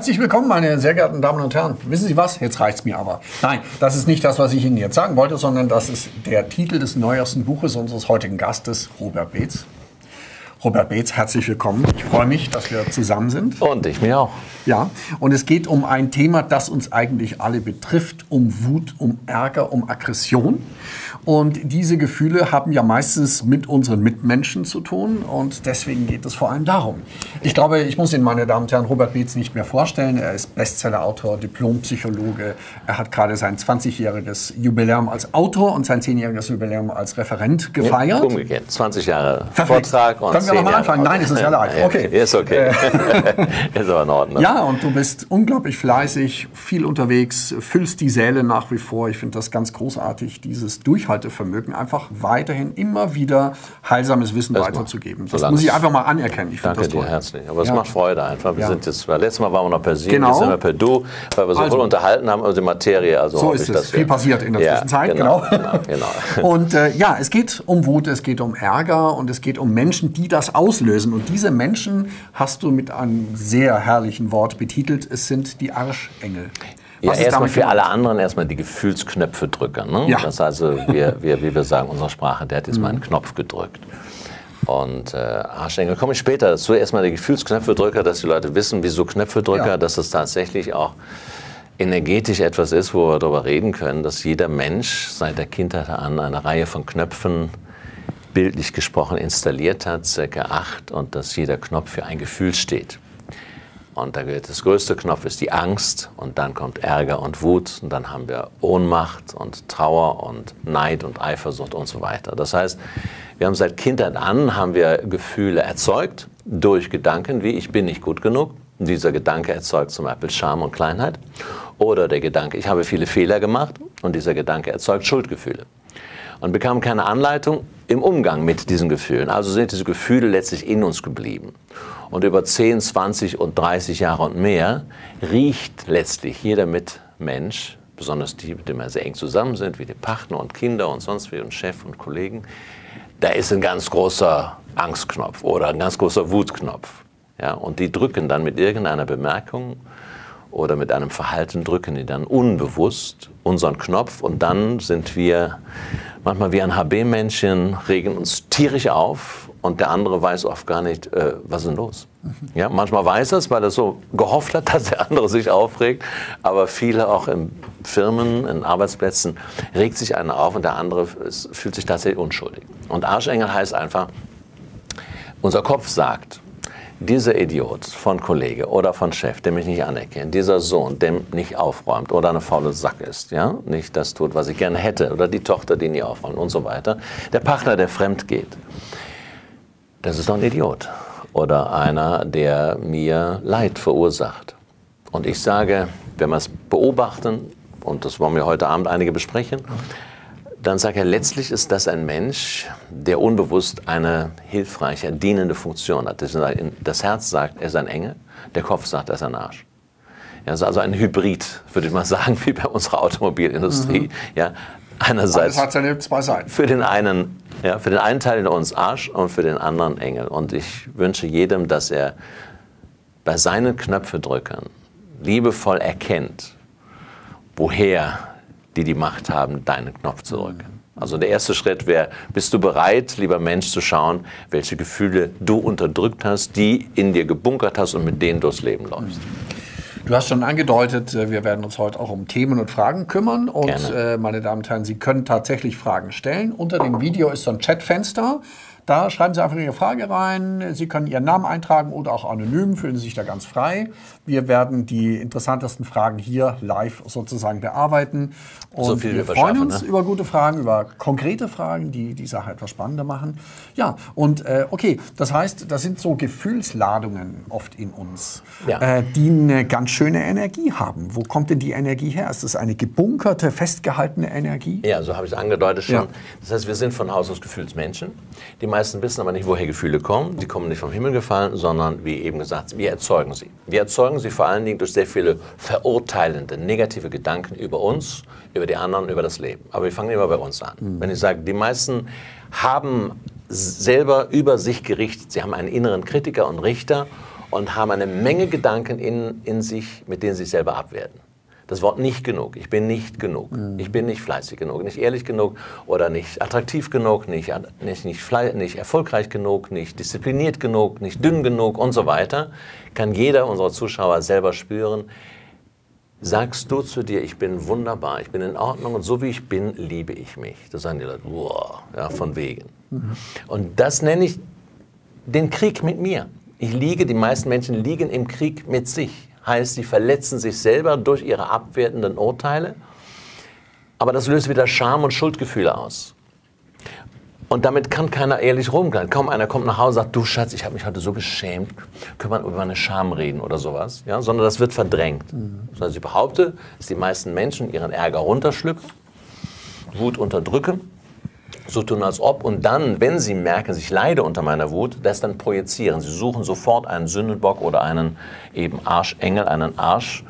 Herzlich willkommen, meine sehr geehrten Damen und Herren. Wissen Sie was? Jetzt reicht's mir aber. Nein, das ist nicht das, was ich Ihnen jetzt sagen wollte, sondern das ist der Titel des neuesten Buches unseres heutigen Gastes, Robert Beetz. Robert Beetz, herzlich willkommen. Ich freue mich, dass wir zusammen sind. Und ich mir auch. Ja, und es geht um ein Thema, das uns eigentlich alle betrifft, um Wut, um Ärger, um Aggression. Und diese Gefühle haben ja meistens mit unseren Mitmenschen zu tun und deswegen geht es vor allem darum. Ich glaube, ich muss Ihnen, meine Damen und Herren, Robert Beetz nicht mehr vorstellen. Er ist Bestsellerautor, Diplompsychologe. Er hat gerade sein 20-jähriges Jubiläum als Autor und sein 10-jähriges Jubiläum als Referent gefeiert. Umgekehrt, 20 Jahre Perfekt. Vortrag und Können wir nochmal anfangen? Nein, es ist ja live. Okay. Ist okay. ist aber in Ordnung. Ja, und du bist unglaublich fleißig, viel unterwegs, füllst die Säle nach wie vor. Ich finde das ganz großartig, dieses Durchhalten Durchhaltevermögen, einfach weiterhin immer wieder heilsames Wissen das weiterzugeben. Das muss ich einfach mal anerkennen. Ich Danke dir herzlich. Aber es ja. macht Freude einfach. Wir ja. sind jetzt, letztes Mal waren wir noch per Sie, genau. jetzt sind wir per Du, weil wir so also, wohl unterhalten haben, also die Materie. Also so ist es. Viel passiert in der ja, Zwischenzeit. Genau. genau, genau. und äh, ja, es geht um Wut, es geht um Ärger und es geht um Menschen, die das auslösen. Und diese Menschen hast du mit einem sehr herrlichen Wort betitelt. Es sind die Arschengel. Ja, erstmal für alle anderen erstmal die Gefühlsknöpfe drücken. Ne? Ja. Das heißt also, wir, wir, wie wir sagen, unsere Sprache, der hat jetzt mhm. mal einen Knopf gedrückt. Und äh, Arschengel komme ich später dazu. Erstmal die Gefühlsknöpfedrücker, dass die Leute wissen, wieso Knöpfedrücker, ja. dass es tatsächlich auch energetisch etwas ist, wo wir darüber reden können, dass jeder Mensch seit der Kindheit an eine Reihe von Knöpfen bildlich gesprochen installiert hat, circa acht, und dass jeder Knopf für ein Gefühl steht. Und da gehört das größte Knopf ist die Angst und dann kommt Ärger und Wut und dann haben wir Ohnmacht und Trauer und Neid und Eifersucht und so weiter. Das heißt, wir haben seit Kindheit an haben wir Gefühle erzeugt durch Gedanken wie ich bin nicht gut genug. Dieser Gedanke erzeugt zum Beispiel Scham und Kleinheit. Oder der Gedanke, ich habe viele Fehler gemacht und dieser Gedanke erzeugt Schuldgefühle. Und bekamen keine Anleitung im Umgang mit diesen Gefühlen. Also sind diese Gefühle letztlich in uns geblieben. Und über 10, 20 und 30 Jahre und mehr riecht letztlich jeder Mitmensch, besonders die, mit denen wir sehr eng zusammen sind, wie die Partner und Kinder und sonst wie und Chef und Kollegen, da ist ein ganz großer Angstknopf oder ein ganz großer Wutknopf. Ja, und die drücken dann mit irgendeiner Bemerkung oder mit einem Verhalten, drücken die dann unbewusst unseren Knopf und dann sind wir manchmal wie ein HB-Männchen, regen uns tierisch auf und der andere weiß oft gar nicht, äh, was ist denn los. Ja, manchmal weiß er es, weil er so gehofft hat, dass der andere sich aufregt, aber viele auch in Firmen, in Arbeitsplätzen regt sich einer auf und der andere fühlt sich tatsächlich unschuldig. Und Arschengel heißt einfach, unser Kopf sagt, dieser Idiot von Kollege oder von Chef, der mich nicht anerkennt, dieser Sohn, der nicht aufräumt oder eine faule Sack ist, ja, nicht das tut, was ich gerne hätte, oder die Tochter, die nie aufräumt und so weiter, der Partner, der fremd geht, das ist doch ein Idiot oder einer, der mir Leid verursacht. Und ich sage, wenn wir es beobachten, und das wollen wir heute Abend einige besprechen, dann sage er, letztlich ist das ein Mensch, der unbewusst eine hilfreiche, dienende Funktion hat. Das Herz sagt, er ist ein Engel, der Kopf sagt, er ist ein Arsch. Ja, also ein Hybrid, würde ich mal sagen, wie bei unserer Automobilindustrie. Mhm. Ja, einerseits. Das hat seine zwei Seiten. Für den einen, ja, für den einen Teil in uns Arsch und für den anderen Engel. Und ich wünsche jedem, dass er bei seinen Knöpfedrückern liebevoll erkennt, woher die die Macht haben, deinen Knopf zu drücken. Also der erste Schritt wäre, bist du bereit, lieber Mensch, zu schauen, welche Gefühle du unterdrückt hast, die in dir gebunkert hast und mit denen durchs Leben läufst. Du hast schon angedeutet, äh, wir werden uns heute auch um Themen und Fragen kümmern. Und. Äh, meine Damen und Herren, Sie können tatsächlich Fragen stellen. Unter dem Video ist so ein Chatfenster. Da schreiben Sie einfach Ihre Frage rein. Sie können Ihren Namen eintragen oder auch anonym, fühlen Sie sich da ganz frei. Wir werden die interessantesten Fragen hier live sozusagen bearbeiten. Und so wir freuen uns ne? über gute Fragen, über konkrete Fragen, die die Sache etwas spannender machen. Ja, und äh, okay, das heißt, das sind so Gefühlsladungen oft in uns, ja. äh, die eine ganz schöne Energie haben. Wo kommt denn die Energie her? Ist das eine gebunkerte, festgehaltene Energie? Ja, so habe ich es angedeutet schon. Ja. Das heißt, wir sind von Haus aus Gefühlsmenschen. Die meisten wissen aber nicht, woher Gefühle kommen. Die kommen nicht vom Himmel gefallen, sondern, wie eben gesagt, wir erzeugen sie. Wir erzeugen sie vor allen Dingen durch sehr viele verurteilende, negative Gedanken über uns, über die anderen, über das Leben. Aber wir fangen immer bei uns an. Mhm. Wenn ich sage, die meisten haben selber über sich gerichtet, sie haben einen inneren Kritiker und Richter und haben eine Menge Gedanken in, in sich, mit denen sie sich selber abwerten. Das Wort nicht genug. Ich bin nicht genug. Mhm. Ich bin nicht fleißig genug, nicht ehrlich genug oder nicht attraktiv genug, nicht, nicht, nicht, nicht erfolgreich genug, nicht diszipliniert genug, nicht dünn genug und so weiter. Kann jeder unserer Zuschauer selber spüren. Sagst du zu dir, ich bin wunderbar, ich bin in Ordnung und so wie ich bin, liebe ich mich. Da sagen die Leute, wow, ja, von wegen. Und das nenne ich den Krieg mit mir. Ich liege, die meisten Menschen liegen im Krieg mit sich heißt, sie verletzen sich selber durch ihre abwertenden Urteile. Aber das löst wieder Scham und Schuldgefühle aus. Und damit kann keiner ehrlich rumgehen. Kaum einer kommt nach Hause und sagt, du Schatz, ich habe mich heute so geschämt, können wir über meine Scham reden oder sowas. Ja? Sondern das wird verdrängt. Mhm. Also ich behaupte, dass die meisten Menschen ihren Ärger runterschlucken, Wut unterdrücken so tun als ob und dann, wenn sie merken, ich leide unter meiner Wut, das dann projizieren. Sie suchen sofort einen Sündenbock oder einen eben Arschengel, einen Arsch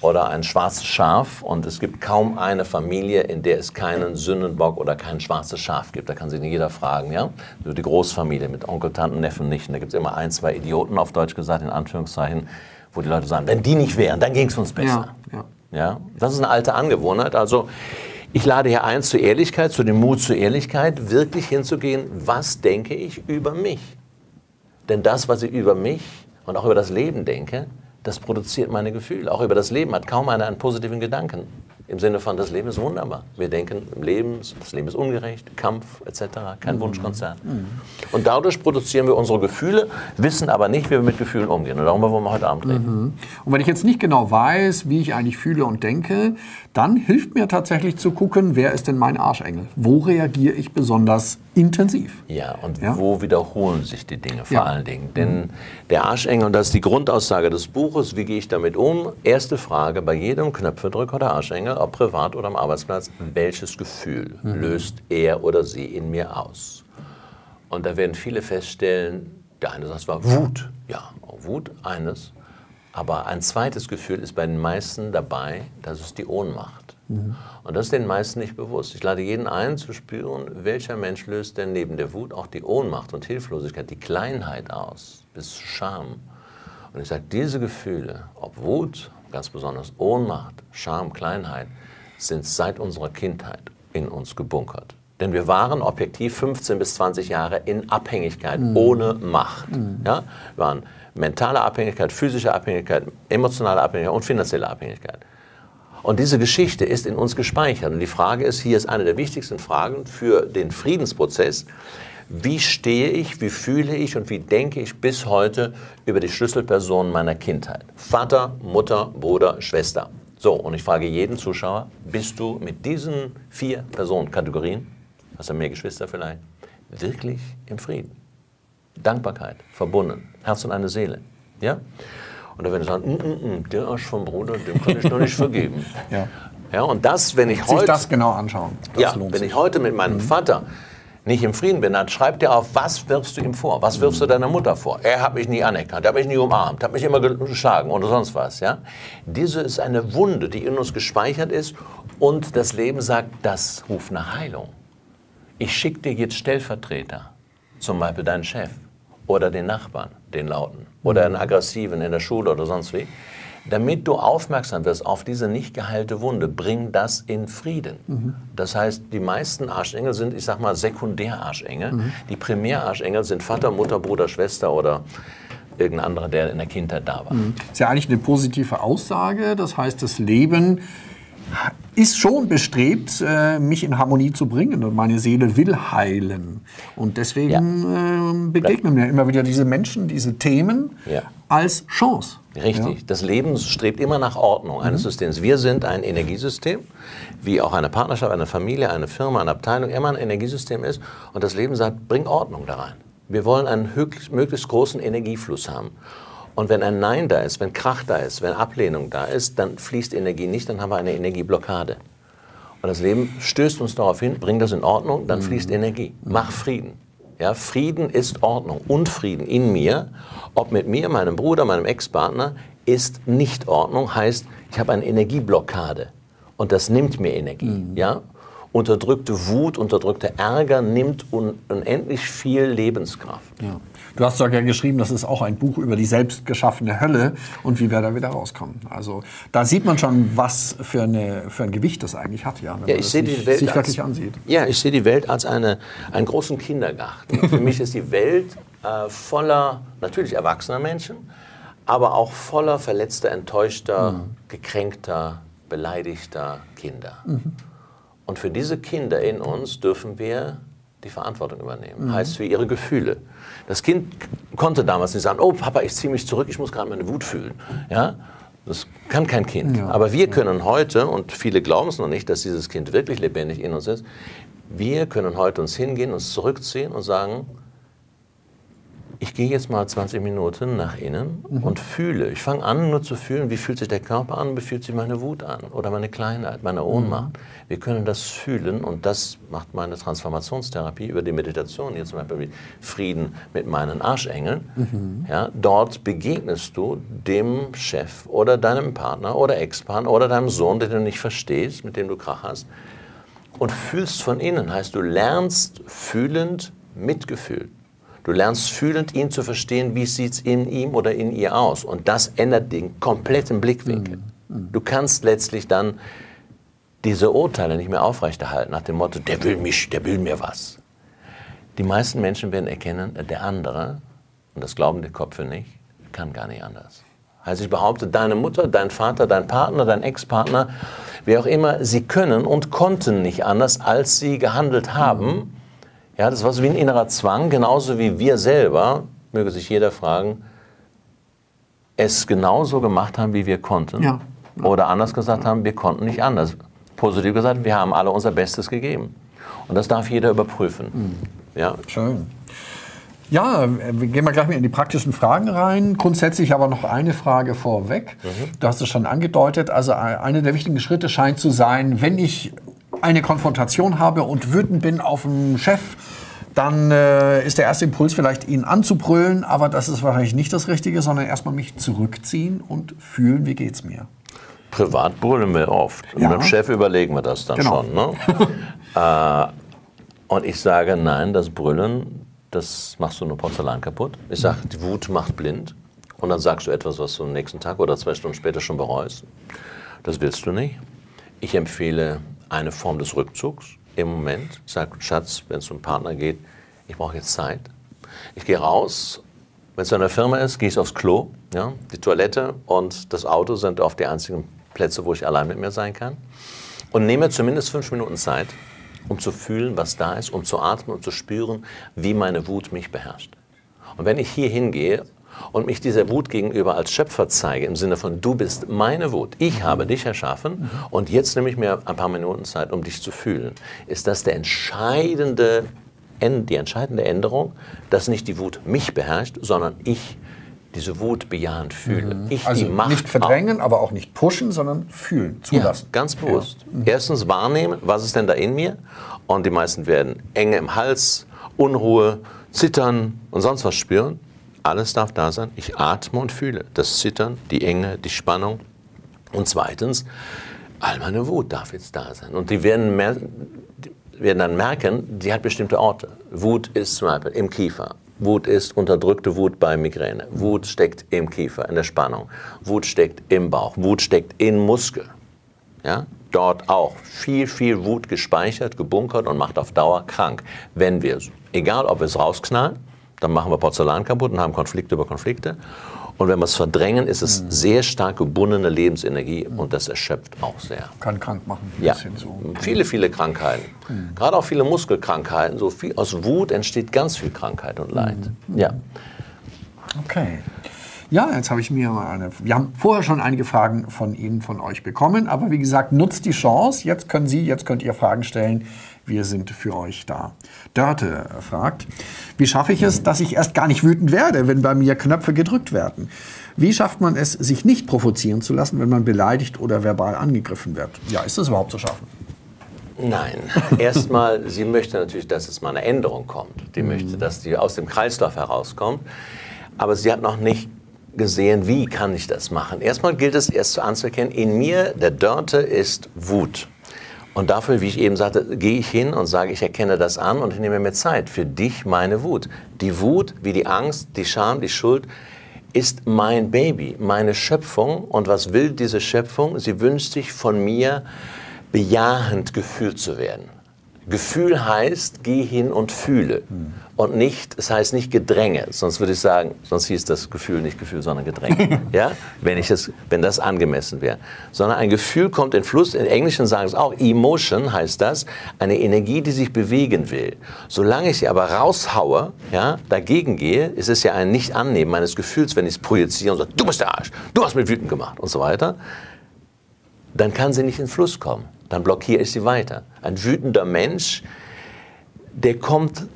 oder ein schwarzes Schaf und es gibt kaum eine Familie, in der es keinen Sündenbock oder kein schwarzes Schaf gibt. Da kann sich nicht jeder fragen, ja? Nur die Großfamilie mit Onkel, Tanten, Neffen, Nichten. Da gibt es immer ein, zwei Idioten, auf Deutsch gesagt, in Anführungszeichen, wo die Leute sagen, wenn die nicht wären, dann ging es uns besser. Ja, ja. ja, Das ist eine alte Angewohnheit. Also ich lade hier ein zur Ehrlichkeit, zu dem Mut zur Ehrlichkeit, wirklich hinzugehen, was denke ich über mich? Denn das, was ich über mich und auch über das Leben denke, das produziert meine Gefühle. Auch über das Leben hat kaum einer einen positiven Gedanken. Im Sinne von, das Leben ist wunderbar. Wir denken, im Leben, das Leben ist ungerecht, Kampf etc., kein mhm. Wunschkonzert. Mhm. Und dadurch produzieren wir unsere Gefühle, wissen aber nicht, wie wir mit Gefühlen umgehen. Und darüber wollen wir heute Abend reden. Mhm. Und wenn ich jetzt nicht genau weiß, wie ich eigentlich fühle und denke, dann hilft mir tatsächlich zu gucken, wer ist denn mein Arschengel? Wo reagiere ich besonders intensiv? Ja, und ja? wo wiederholen sich die Dinge vor ja. allen Dingen? Denn der Arschengel, und das ist die Grundaussage des Buches, wie gehe ich damit um? Erste Frage bei jedem Knöpfedrücker oder Arschengel, ob privat oder am Arbeitsplatz, welches Gefühl mhm. löst er oder sie in mir aus? Und da werden viele feststellen, der eine sagt, es war Wut. Ja, Wut eines. Aber ein zweites Gefühl ist bei den meisten dabei, das ist die Ohnmacht. Mhm. Und das ist den meisten nicht bewusst. Ich lade jeden ein, zu spüren, welcher Mensch löst denn neben der Wut auch die Ohnmacht und Hilflosigkeit, die Kleinheit aus, bis zu Scham. Und ich sage, diese Gefühle, ob Wut, ganz besonders Ohnmacht, Scham, Kleinheit, sind seit unserer Kindheit in uns gebunkert. Denn wir waren objektiv 15 bis 20 Jahre in Abhängigkeit, mhm. ohne Macht. Mhm. Ja? Wir waren mentale Abhängigkeit, physische Abhängigkeit, emotionale Abhängigkeit und finanzielle Abhängigkeit. Und diese Geschichte ist in uns gespeichert. Und die Frage ist, hier ist eine der wichtigsten Fragen für den Friedensprozess. Wie stehe ich, wie fühle ich und wie denke ich bis heute über die Schlüsselpersonen meiner Kindheit? Vater, Mutter, Bruder, Schwester. So, und ich frage jeden Zuschauer, bist du mit diesen vier Personenkategorien, hast du mehr Geschwister vielleicht, wirklich im Frieden? Dankbarkeit, verbunden, Herz und eine Seele. Ja? Und da werden sie sagen, mm, mm, mm, der Arsch vom Bruder, dem kann ich noch nicht vergeben. ja. ja. Und das, wenn ich heute... Sich das genau anschauen. Das ja, wenn ich heute mit meinem mhm. Vater nicht im Frieden bin, dann schreib dir auf, was wirfst du ihm vor? Was wirfst du deiner Mutter vor? Er hat mich nie anerkannt, er hat mich nie umarmt, hat mich immer geschlagen oder sonst was. Ja? Diese ist eine Wunde, die in uns gespeichert ist und das Leben sagt, das ruft nach Heilung. Ich schicke dir jetzt Stellvertreter, zum Beispiel deinen Chef oder den Nachbarn, den Lauten oder einen Aggressiven in der Schule oder sonst wie damit du aufmerksam wirst auf diese nicht geheilte Wunde, bring das in Frieden. Mhm. Das heißt, die meisten Arschengel sind, ich sag mal, Sekundärarschengel. Mhm. Die Primärarschengel sind Vater, Mutter, Bruder, Schwester oder irgendein anderer, der in der Kindheit da war. Mhm. Ist ja eigentlich eine positive Aussage. Das heißt, das Leben ist schon bestrebt, äh, mich in Harmonie zu bringen und meine Seele will heilen. Und deswegen ja. Ähm, begegnen mir immer wieder diese Menschen, diese Themen ja. als Chance. Richtig. Ja. Das Leben strebt immer nach Ordnung eines mhm. Systems. Wir sind ein Energiesystem, wie auch eine Partnerschaft, eine Familie, eine Firma, eine Abteilung immer ein Energiesystem ist. Und das Leben sagt, bring Ordnung da rein. Wir wollen einen möglichst großen Energiefluss haben. Und wenn ein Nein da ist, wenn Krach da ist, wenn Ablehnung da ist, dann fließt Energie nicht, dann haben wir eine Energieblockade. Und das Leben stößt uns darauf hin, bring das in Ordnung, dann mhm. fließt Energie. Mach Frieden. Ja, Frieden ist Ordnung. Unfrieden in mir, ob mit mir, meinem Bruder, meinem Ex-Partner, ist nicht Ordnung, heißt, ich habe eine Energieblockade. Und das nimmt mir Energie. Mhm. Ja? unterdrückte Wut, unterdrückte Ärger nimmt unendlich viel Lebenskraft. Ja. Du hast ja geschrieben, das ist auch ein Buch über die selbst geschaffene Hölle und wie wir da wieder rauskommen. Also da sieht man schon, was für, eine, für ein Gewicht das eigentlich hat, ja, wenn ja, ich man das Welt sich wirklich ansieht. Ja, ich sehe die Welt als eine, einen großen Kindergarten. für mich ist die Welt äh, voller, natürlich erwachsener Menschen, aber auch voller verletzter, enttäuschter, mhm. gekränkter, beleidigter Kinder. Mhm. Und für diese Kinder in uns dürfen wir die Verantwortung übernehmen. Mhm. Heißt für ihre Gefühle. Das Kind konnte damals nicht sagen, oh Papa, ich ziehe mich zurück, ich muss gerade meine Wut fühlen. Ja? Das kann kein Kind. Ja. Aber wir können heute, und viele glauben es noch nicht, dass dieses Kind wirklich lebendig in uns ist, wir können heute uns hingehen, uns zurückziehen und sagen, ich gehe jetzt mal 20 Minuten nach innen mhm. und fühle. Ich fange an, nur zu fühlen, wie fühlt sich der Körper an, wie fühlt sich meine Wut an oder meine Kleinheit, meine Ohnmacht. Mhm. Wir können das fühlen und das macht meine Transformationstherapie über die Meditation, hier zum Beispiel Frieden mit meinen Arschengeln. Mhm. Ja, dort begegnest du dem Chef oder deinem Partner oder Ex-Partner oder deinem Sohn, den du nicht verstehst, mit dem du Krach hast und fühlst von innen. Heißt, du lernst fühlend Mitgefühl. Du lernst fühlend ihn zu verstehen, wie sieht es in ihm oder in ihr aus. Und das ändert den kompletten Blickwinkel. Du kannst letztlich dann diese Urteile nicht mehr aufrechterhalten nach dem Motto, der will mich, der will mir was. Die meisten Menschen werden erkennen, der andere, und das glauben die Köpfe nicht, kann gar nicht anders. Also ich behaupte, deine Mutter, dein Vater, dein Partner, dein Ex-Partner, wer auch immer, sie können und konnten nicht anders, als sie gehandelt haben. Ja, das war so wie ein innerer Zwang, genauso wie wir selber, möge sich jeder fragen, es genauso gemacht haben, wie wir konnten. Ja. Oder anders gesagt haben, wir konnten nicht anders. Positiv gesagt, wir haben alle unser Bestes gegeben. Und das darf jeder überprüfen. Mhm. Ja. Schön. Ja, wir gehen mal gleich mal in die praktischen Fragen rein. Grundsätzlich aber noch eine Frage vorweg. Mhm. Du hast es schon angedeutet. Also eine der wichtigen Schritte scheint zu sein, wenn ich eine Konfrontation habe und wütend bin auf einen Chef, dann äh, ist der erste Impuls vielleicht, ihn anzubrüllen, aber das ist wahrscheinlich nicht das Richtige, sondern erstmal mich zurückziehen und fühlen, wie geht's mir. Privat brüllen wir oft. Ja. Mit dem Chef überlegen wir das dann genau. schon. Ne? äh, und ich sage, nein, das Brüllen, das machst du nur Porzellan kaputt. Ich sage, die Wut macht blind. Und dann sagst du etwas, was du am nächsten Tag oder zwei Stunden später schon bereust. Das willst du nicht. Ich empfehle eine Form des Rückzugs im Moment. Ich sage, Schatz, wenn es um Partner geht, ich brauche jetzt Zeit. Ich gehe raus. Wenn es eine Firma ist, gehe ich aufs Klo. Ja? Die Toilette und das Auto sind oft die einzigen Plätze, wo ich allein mit mir sein kann. Und nehme zumindest fünf Minuten Zeit, um zu fühlen, was da ist, um zu atmen und zu spüren, wie meine Wut mich beherrscht. Und wenn ich hier hingehe und mich dieser Wut gegenüber als Schöpfer zeige, im Sinne von, du bist meine Wut, ich habe dich erschaffen und jetzt nehme ich mir ein paar Minuten Zeit, um dich zu fühlen, ist das der entscheidende, die entscheidende Änderung, dass nicht die Wut mich beherrscht, sondern ich diese Wut bejahend fühle. Mhm. Ich also nicht verdrängen, auch. aber auch nicht pushen, sondern fühlen, zulassen. Ja, ganz bewusst. Ja. Mhm. Erstens wahrnehmen, was ist denn da in mir? Und die meisten werden Enge im Hals, Unruhe, Zittern und sonst was spüren. Alles darf da sein. Ich atme und fühle das Zittern, die Enge, die Spannung. Und zweitens, all meine Wut darf jetzt da sein. Und die werden, mehr, die werden dann merken, die hat bestimmte Orte. Wut ist zum Beispiel im Kiefer. Wut ist unterdrückte Wut bei Migräne. Wut steckt im Kiefer, in der Spannung. Wut steckt im Bauch. Wut steckt in Muskel. Ja? Dort auch viel, viel Wut gespeichert, gebunkert und macht auf Dauer krank. Wenn wir, egal ob wir es rausknallen dann machen wir Porzellan kaputt und haben Konflikte über Konflikte. Und wenn wir es verdrängen, ist es mhm. sehr stark gebundene Lebensenergie und das erschöpft auch sehr. Kann krank machen. Ja, so. viele, viele Krankheiten. Mhm. Gerade auch viele Muskelkrankheiten. So viel, aus Wut entsteht ganz viel Krankheit und Leid. Mhm. Ja. Okay. Ja, jetzt habe ich mir mal eine. Wir haben vorher schon einige Fragen von Ihnen, von euch bekommen. Aber wie gesagt, nutzt die Chance. Jetzt können Sie, jetzt könnt ihr Fragen stellen. Wir sind für euch da. Dörte fragt, wie schaffe ich es, dass ich erst gar nicht wütend werde, wenn bei mir Knöpfe gedrückt werden? Wie schafft man es, sich nicht provozieren zu lassen, wenn man beleidigt oder verbal angegriffen wird? Ja, ist das überhaupt zu schaffen? Nein. Erstmal, sie möchte natürlich, dass es mal eine Änderung kommt. Die mhm. möchte, dass die aus dem Kreislauf herauskommt. Aber sie hat noch nicht gesehen, wie kann ich das machen. Erstmal gilt es erst anzuerkennen, in mir, der Dörte, ist Wut. Und dafür, wie ich eben sagte, gehe ich hin und sage, ich erkenne das an und ich nehme mir Zeit. Für dich meine Wut. Die Wut, wie die Angst, die Scham, die Schuld, ist mein Baby, meine Schöpfung. Und was will diese Schöpfung? Sie wünscht sich von mir, bejahend gefühlt zu werden. Gefühl heißt, geh hin und fühle. Hm. Und nicht, es heißt nicht Gedränge, sonst würde ich sagen, sonst hieß das Gefühl nicht Gefühl, sondern Gedränge. ja? wenn, ich es, wenn das angemessen wäre. Sondern ein Gefühl kommt in Fluss, im Englischen sagen es auch, Emotion heißt das, eine Energie, die sich bewegen will. Solange ich sie aber raushaue, ja, dagegen gehe, ist es ja ein Nicht-Annehmen meines Gefühls, wenn ich es projiziere und sage, du bist der Arsch, du hast mich wütend gemacht und so weiter, dann kann sie nicht in Fluss kommen dann blockiere ich sie weiter. Ein wütender Mensch, der kommt,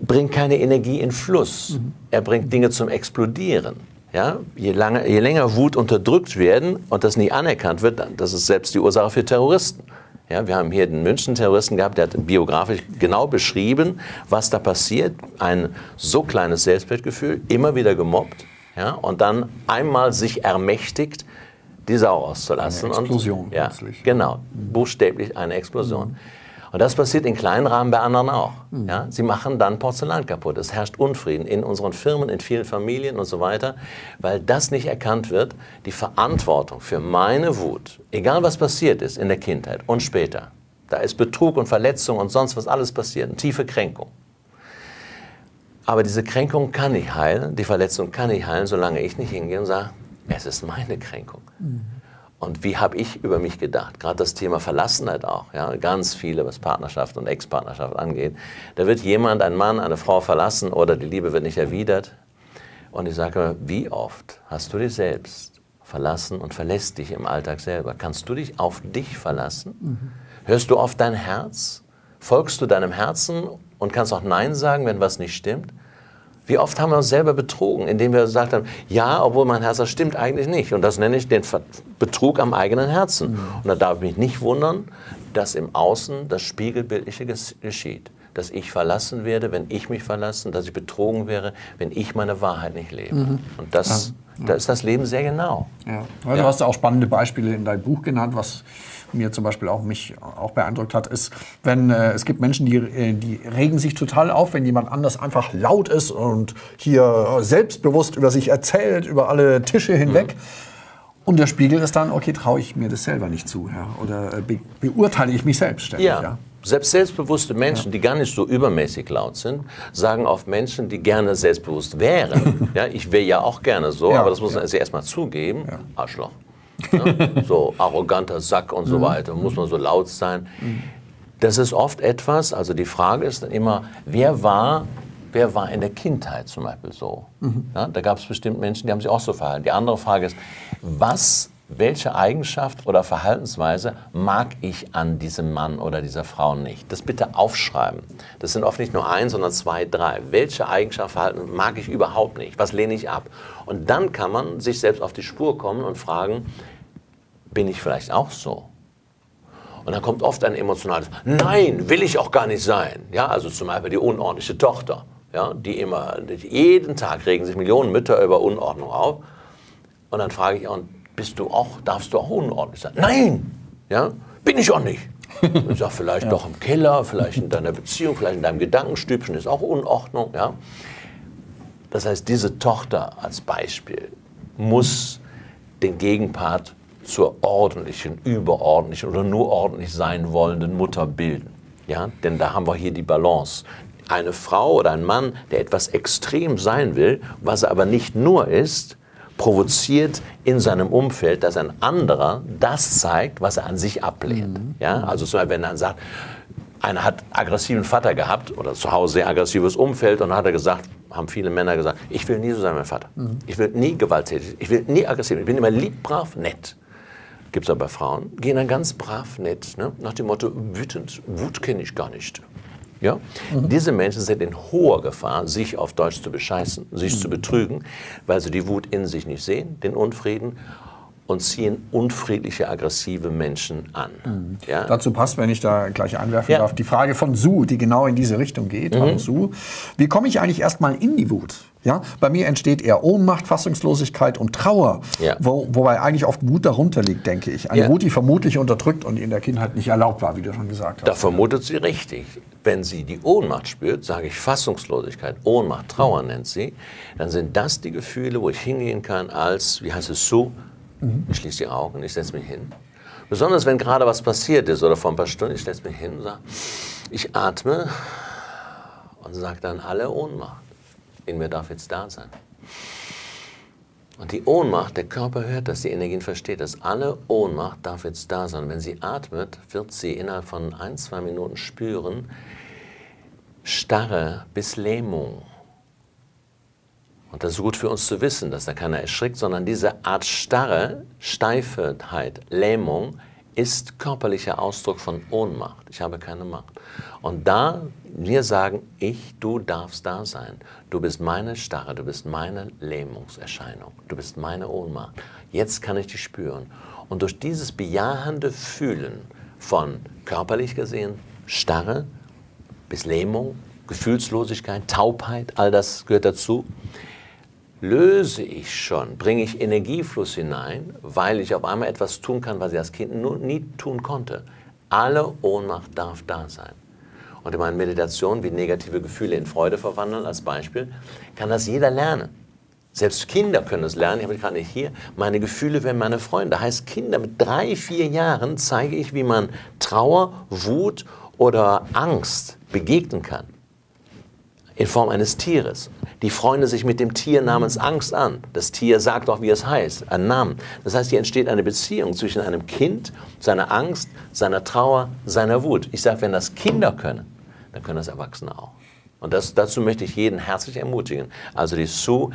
bringt keine Energie in Fluss. Mhm. Er bringt Dinge zum Explodieren. Ja? Je, lange, je länger Wut unterdrückt werden und das nie anerkannt wird, das ist selbst die Ursache für Terroristen. Ja, wir haben hier den München-Terroristen gehabt, der hat biografisch genau beschrieben, was da passiert. Ein so kleines Selbstwertgefühl, immer wieder gemobbt ja, und dann einmal sich ermächtigt, die Sau auszulassen. Eine Explosion und, ja, Genau, buchstäblich eine Explosion. Mhm. Und das passiert in kleinen Rahmen bei anderen auch. Mhm. Ja? Sie machen dann Porzellan kaputt. Es herrscht Unfrieden in unseren Firmen, in vielen Familien und so weiter, weil das nicht erkannt wird, die Verantwortung für meine Wut, egal was passiert ist in der Kindheit und später, da ist Betrug und Verletzung und sonst was alles passiert, eine tiefe Kränkung. Aber diese Kränkung kann nicht heilen, die Verletzung kann nicht heilen, solange ich nicht hingehe und sage, es ist meine Kränkung. Mhm. Und wie habe ich über mich gedacht? Gerade das Thema Verlassenheit auch, ja, ganz viele, was Partnerschaft und Ex-Partnerschaft angeht. Da wird jemand, ein Mann, eine Frau verlassen oder die Liebe wird nicht erwidert. Und ich sage mir, wie oft hast du dich selbst verlassen und verlässt dich im Alltag selber? Kannst du dich auf dich verlassen? Mhm. Hörst du auf dein Herz? Folgst du deinem Herzen und kannst auch Nein sagen, wenn was nicht stimmt? Wie oft haben wir uns selber betrogen, indem wir gesagt haben, ja, obwohl mein Herz, das stimmt eigentlich nicht. Und das nenne ich den Betrug am eigenen Herzen. Mhm. Und da darf ich mich nicht wundern, dass im Außen das Spiegelbildliche geschieht. Dass ich verlassen werde, wenn ich mich verlassen, dass ich betrogen wäre, wenn ich meine Wahrheit nicht lebe. Mhm. Und das, ja. da ist das Leben sehr genau. Ja. Ja. Du hast auch spannende Beispiele in deinem Buch genannt, was mir zum Beispiel auch mich auch beeindruckt hat, ist, wenn äh, es gibt Menschen, die, äh, die regen sich total auf, wenn jemand anders einfach laut ist und hier selbstbewusst über sich erzählt, über alle Tische hinweg. Mhm. Und der Spiegel ist dann, okay, traue ich mir das selber nicht zu, ja? oder äh, be beurteile ich mich selbst ständig. Ja. ja? Selbst selbstbewusste Menschen, ja. die gar nicht so übermäßig laut sind, sagen auf Menschen, die gerne selbstbewusst wären. ja, ich wäre ja auch gerne so, ja, aber das muss man erst mal zugeben. Arschloch. Ne? so arroganter Sack und so mhm. weiter, muss man so laut sein. Das ist oft etwas, also die Frage ist dann immer, wer war, wer war in der Kindheit zum Beispiel so? Mhm. Ja, da gab es bestimmt Menschen, die haben sich auch so verhalten. Die andere Frage ist, was welche Eigenschaft oder Verhaltensweise mag ich an diesem Mann oder dieser Frau nicht? Das bitte aufschreiben. Das sind oft nicht nur ein, sondern zwei, drei. Welche Eigenschaft, Verhalten mag ich überhaupt nicht? Was lehne ich ab? Und dann kann man sich selbst auf die Spur kommen und fragen, bin ich vielleicht auch so? Und dann kommt oft ein emotionales, nein, will ich auch gar nicht sein. Ja, also zum Beispiel die unordentliche Tochter, ja, die immer, jeden Tag regen sich Millionen Mütter über Unordnung auf. Und dann frage ich, und bist du auch, darfst du auch unordentlich sein? Nein, ja, bin ich auch nicht. Ich sage, vielleicht ja. doch im Keller, vielleicht in deiner Beziehung, vielleicht in deinem Gedankenstübchen ist auch Unordnung. Ja? Das heißt, diese Tochter als Beispiel muss den Gegenpart zur ordentlichen, überordentlichen oder nur ordentlich sein wollenden Mutter bilden. Ja? Denn da haben wir hier die Balance. Eine Frau oder ein Mann, der etwas extrem sein will, was er aber nicht nur ist, provoziert in seinem Umfeld, dass ein anderer das zeigt, was er an sich ablehnt. Mhm. Ja? Also zum Beispiel, wenn er sagt, einer hat aggressiven Vater gehabt oder zu Hause sehr aggressives Umfeld und dann hat er gesagt, haben viele Männer gesagt, ich will nie so sein wie mein Vater. Mhm. Ich will nie gewalttätig, ich will nie aggressiv, ich bin immer lieb, brav, nett. Gibt es aber Frauen, gehen dann ganz brav, nett, ne? nach dem Motto, wütend, Wut kenne ich gar nicht. Ja? Mhm. Diese Menschen sind in hoher Gefahr, sich auf Deutsch zu bescheißen, sich mhm. zu betrügen, weil sie die Wut in sich nicht sehen, den Unfrieden und ziehen unfriedliche, aggressive Menschen an. Mhm. Ja? Dazu passt, wenn ich da gleich einwerfen ja. darf, die Frage von Sue, die genau in diese Richtung geht. Mhm. Hallo Sue. Wie komme ich eigentlich erstmal in die Wut? Ja, bei mir entsteht eher Ohnmacht, Fassungslosigkeit und Trauer, ja. wo, wobei eigentlich oft Wut darunter liegt, denke ich. Eine ja. Wut, die vermutlich unterdrückt und in der Kindheit nicht erlaubt war, wie du schon gesagt hast. Da vermutet sie richtig. Wenn sie die Ohnmacht spürt, sage ich Fassungslosigkeit, Ohnmacht, Trauer nennt sie, dann sind das die Gefühle, wo ich hingehen kann als, wie heißt es so, mhm. ich schließe die Augen, ich setze mich hin. Besonders wenn gerade was passiert ist oder vor ein paar Stunden, ich setze mich hin und sage, ich atme und sage dann alle Ohnmacht in mir darf jetzt da sein. Und die Ohnmacht, der Körper hört das, die Energien versteht das. Alle Ohnmacht darf jetzt da sein. Wenn sie atmet, wird sie innerhalb von ein, zwei Minuten spüren, Starre bis Lähmung. Und das ist gut für uns zu wissen, dass da keiner erschrickt, sondern diese Art Starre, Steifheit, Lähmung ist körperlicher Ausdruck von Ohnmacht. Ich habe keine Macht. Und da wir sagen, ich, du darfst da sein. Du bist meine Starre, du bist meine Lähmungserscheinung, du bist meine Ohnmacht. Jetzt kann ich dich spüren. Und durch dieses bejahende Fühlen von körperlich gesehen Starre bis Lähmung, Gefühlslosigkeit, Taubheit, all das gehört dazu, löse ich schon, bringe ich Energiefluss hinein, weil ich auf einmal etwas tun kann, was ich als Kind nie tun konnte. Alle Ohnmacht darf da sein. Und in meinen Meditationen, wie negative Gefühle in Freude verwandeln, als Beispiel, kann das jeder lernen. Selbst Kinder können es lernen. Ich habe gerade nicht hier. Meine Gefühle werden meine Freunde. Heißt, Kinder mit drei, vier Jahren zeige ich, wie man Trauer, Wut oder Angst begegnen kann in Form eines Tieres. Die freuen sich mit dem Tier namens Angst an. Das Tier sagt auch, wie es heißt, einen Namen. Das heißt, hier entsteht eine Beziehung zwischen einem Kind, seiner Angst, seiner Trauer, seiner Wut. Ich sage, wenn das Kinder können, dann können das Erwachsene auch. Und das, dazu möchte ich jeden herzlich ermutigen. Also die Sue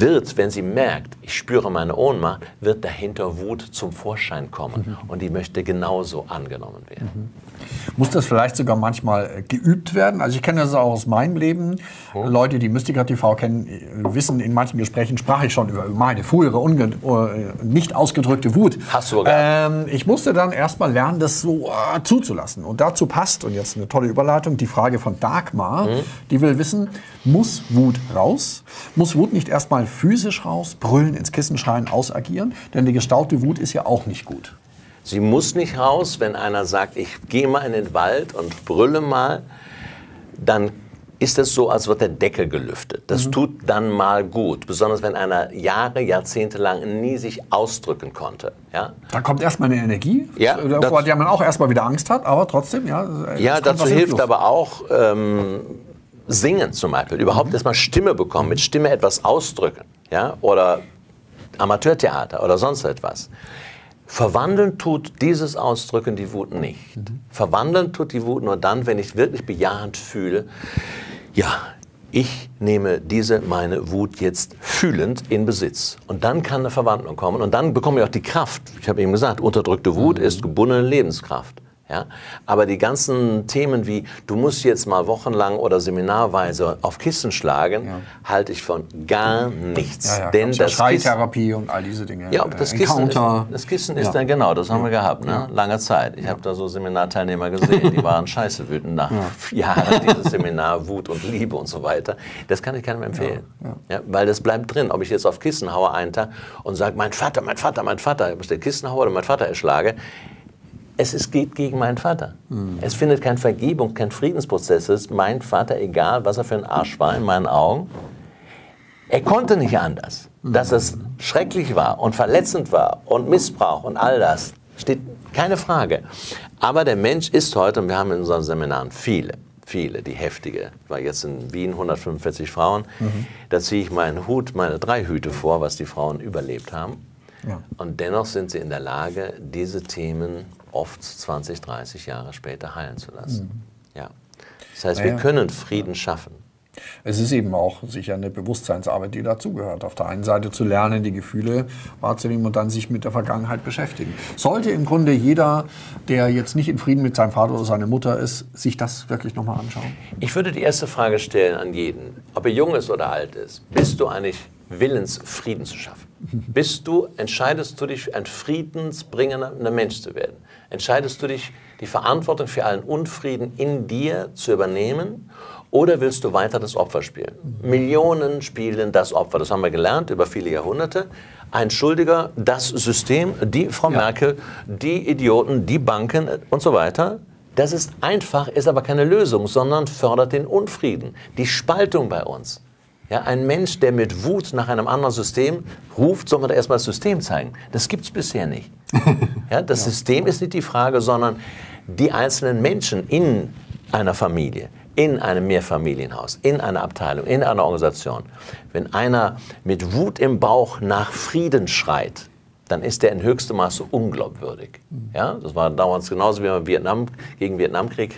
wird, wenn sie merkt, ich spüre meine Ohnmacht, wird dahinter Wut zum Vorschein kommen. Mhm. Und die möchte genauso angenommen werden. Mhm. Muss das vielleicht sogar manchmal äh, geübt werden? Also ich kenne das auch aus meinem Leben. Oh. Leute, die Mystiker TV kennen, äh, wissen, in manchen Gesprächen sprach ich schon über meine frühere, äh, nicht ausgedrückte Wut. Hast du sogar. Ähm, ich musste dann erstmal lernen, das so äh, zuzulassen. Und dazu passt, und jetzt eine tolle Überleitung, die Frage von Dagmar. Mhm. Die will wissen, muss Wut raus? Muss Wut nicht erstmal physisch raus, brüllen, ins Kissen schreien, ausagieren? Denn die gestaute Wut ist ja auch nicht gut. Sie muss nicht raus, wenn einer sagt, ich gehe mal in den Wald und brülle mal, dann ist es so, als wird der Deckel gelüftet. Das mhm. tut dann mal gut, besonders wenn einer Jahre, Jahrzehnte lang nie sich ausdrücken konnte. Ja? Da kommt erstmal eine Energie, ja, vor der man auch erstmal wieder Angst hat, aber trotzdem, ja. Ja, dazu hilft aber auch ähm, Singen zum Beispiel, überhaupt mhm. erstmal Stimme bekommen, mit Stimme etwas ausdrücken, ja, oder Amateurtheater oder sonst etwas. Verwandeln tut dieses Ausdrücken die Wut nicht. Mhm. Verwandeln tut die Wut nur dann, wenn ich wirklich bejahend fühle, ja, ich nehme diese, meine Wut jetzt fühlend in Besitz. Und dann kann eine Verwandlung kommen und dann bekomme ich auch die Kraft. Ich habe eben gesagt, unterdrückte Wut mhm. ist gebundene Lebenskraft. Ja? Aber die ganzen Themen wie, du musst jetzt mal wochenlang oder seminarweise auf Kissen schlagen, ja. halte ich von gar nichts. Ja, ja. Denn das Schreitherapie und all diese Dinge. Ja, das Kissen, ist, das Kissen ist dann genau, das haben wir gehabt, ne? lange Zeit. Ich habe da so Seminarteilnehmer gesehen, die waren scheiße wütend nach Jahren dieses Seminar, Wut und Liebe und so weiter. Das kann ich keinem empfehlen. Weil das bleibt drin. Ob ich jetzt auf Kissen haue einen Tag und sage, mein Vater, mein Vater, mein Vater, ich muss der Kissen haue oder mein Vater erschlage, es ist, geht gegen meinen Vater. Mhm. Es findet keine Vergebung, kein Friedensprozess. Es ist mein Vater, egal was er für ein Arsch war in meinen Augen. Er konnte nicht anders. Mhm. Dass es schrecklich war und verletzend war und Missbrauch und all das, steht keine Frage. Aber der Mensch ist heute, und wir haben in unseren Seminaren viele, viele, die heftige. Ich war jetzt in Wien 145 Frauen. Mhm. Da ziehe ich meinen Hut, meine drei Hüte vor, was die Frauen überlebt haben. Ja. Und dennoch sind sie in der Lage, diese Themen oft 20, 30 Jahre später heilen zu lassen. Mhm. Ja. Das heißt, naja. wir können Frieden schaffen. Es ist eben auch sicher eine Bewusstseinsarbeit, die dazugehört. Auf der einen Seite zu lernen, die Gefühle wahrzunehmen und dann sich mit der Vergangenheit beschäftigen. Sollte im Grunde jeder, der jetzt nicht in Frieden mit seinem Vater oder seiner Mutter ist, sich das wirklich nochmal anschauen? Ich würde die erste Frage stellen an jeden, ob er jung ist oder alt ist. Bist du eigentlich willens, Frieden zu schaffen? Bist du, entscheidest du dich, ein friedensbringender Mensch zu werden? Entscheidest du dich, die Verantwortung für allen Unfrieden in dir zu übernehmen? Oder willst du weiter das Opfer spielen? Millionen spielen das Opfer. Das haben wir gelernt über viele Jahrhunderte. Ein Schuldiger, das System, die Frau ja. Merkel, die Idioten, die Banken und so weiter. Das ist einfach, ist aber keine Lösung, sondern fördert den Unfrieden, die Spaltung bei uns. Ja, ein Mensch, der mit Wut nach einem anderen System ruft, soll man erstmal das System zeigen. Das gibt es bisher nicht. Ja, das ja. System ist nicht die Frage, sondern die einzelnen Menschen in einer Familie, in einem Mehrfamilienhaus, in einer Abteilung, in einer Organisation. Wenn einer mit Wut im Bauch nach Frieden schreit, dann ist er in höchstem Maße unglaubwürdig. Ja, das war damals genauso, wie wir Vietnam, gegen den Vietnamkrieg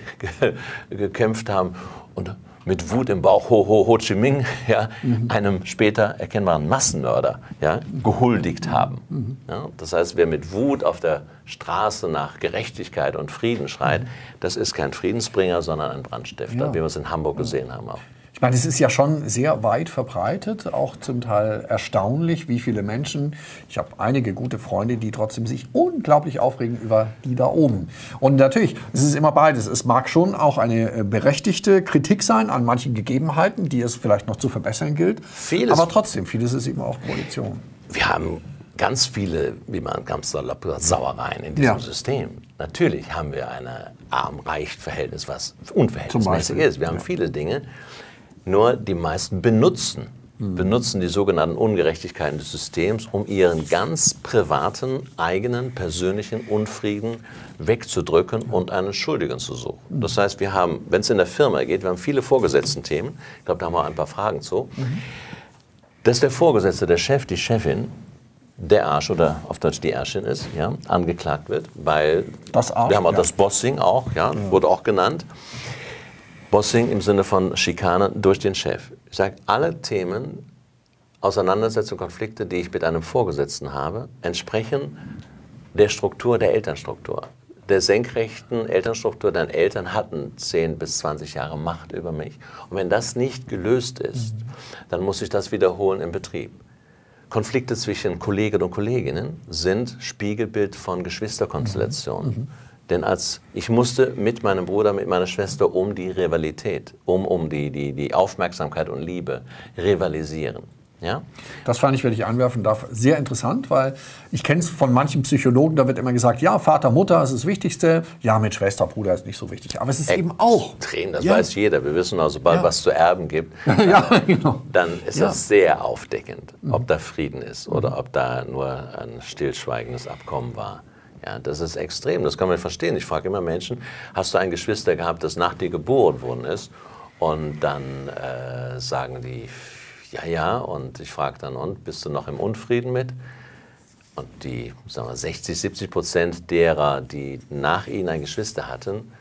gekämpft haben. Und mit Wut im Bauch Ho, Ho, Ho Chi Minh ja, mhm. einem später erkennbaren Massenmörder ja, gehuldigt haben. Mhm. Ja, das heißt, wer mit Wut auf der Straße nach Gerechtigkeit und Frieden schreit, mhm. das ist kein Friedensbringer, sondern ein Brandstifter, ja. wie wir es in Hamburg gesehen haben auch. Meine, es ist ja schon sehr weit verbreitet, auch zum Teil erstaunlich, wie viele Menschen. Ich habe einige gute Freunde, die trotzdem sich unglaublich aufregen über die da oben. Und natürlich, es ist immer beides. Es mag schon auch eine äh, berechtigte Kritik sein an manchen Gegebenheiten, die es vielleicht noch zu verbessern gilt. Vieles aber trotzdem, vieles ist eben auch Projektion. Wir haben ganz viele, wie man ganz salopp sagt, Sauereien in diesem ja. System. Natürlich haben wir ein Arm-Reich-Verhältnis, was unverhältnismäßig ist. Wir haben ja. viele Dinge. Nur die meisten benutzen, mhm. benutzen die sogenannten Ungerechtigkeiten des Systems, um ihren ganz privaten, eigenen, persönlichen Unfrieden wegzudrücken und einen Schuldigen zu suchen. Das heißt, wir haben, wenn es in der Firma geht, wir haben viele vorgesetzten Themen, ich glaube, da haben wir ein paar Fragen zu, mhm. dass der Vorgesetzte, der Chef, die Chefin, der Arsch oder auf Deutsch die Erschin ist, ja, angeklagt wird, weil das Arsch, wir haben auch ja. das Bossing auch, ja, ja, wurde auch genannt. Bossing im Sinne von Schikane durch den Chef. Ich sage, alle Themen, Auseinandersetzungen, Konflikte, die ich mit einem Vorgesetzten habe, entsprechen der Struktur der Elternstruktur. Der senkrechten Elternstruktur, deine Eltern hatten 10 bis 20 Jahre Macht über mich. Und wenn das nicht gelöst ist, dann muss ich das wiederholen im Betrieb. Konflikte zwischen Kolleginnen und Kolleginnen sind Spiegelbild von Geschwisterkonstellationen. Mhm. Denn als ich musste mit meinem Bruder, mit meiner Schwester um die Rivalität, um, um die, die, die Aufmerksamkeit und Liebe rivalisieren. Ja? Das fand ich, wenn ich anwerfen darf, sehr interessant, weil ich kenne es von manchen Psychologen, da wird immer gesagt, ja, Vater, Mutter ist das Wichtigste, ja, mit Schwester, Bruder ist nicht so wichtig. Aber es ist Extrem, eben auch. das ja. weiß jeder. Wir wissen auch, sobald ja. was zu erben gibt, ja, genau. dann ist das sehr aufdeckend, ob da Frieden ist oder ob da nur ein stillschweigendes Abkommen war. Ja, das ist extrem, das kann man verstehen. Ich frage immer Menschen, hast du ein Geschwister gehabt, das nach dir geboren worden ist? Und dann äh, sagen die, ja, ja. Und ich frage dann, und bist du noch im Unfrieden mit? Und die sagen wir, 60, 70 Prozent derer, die nach ihnen ein Geschwister hatten,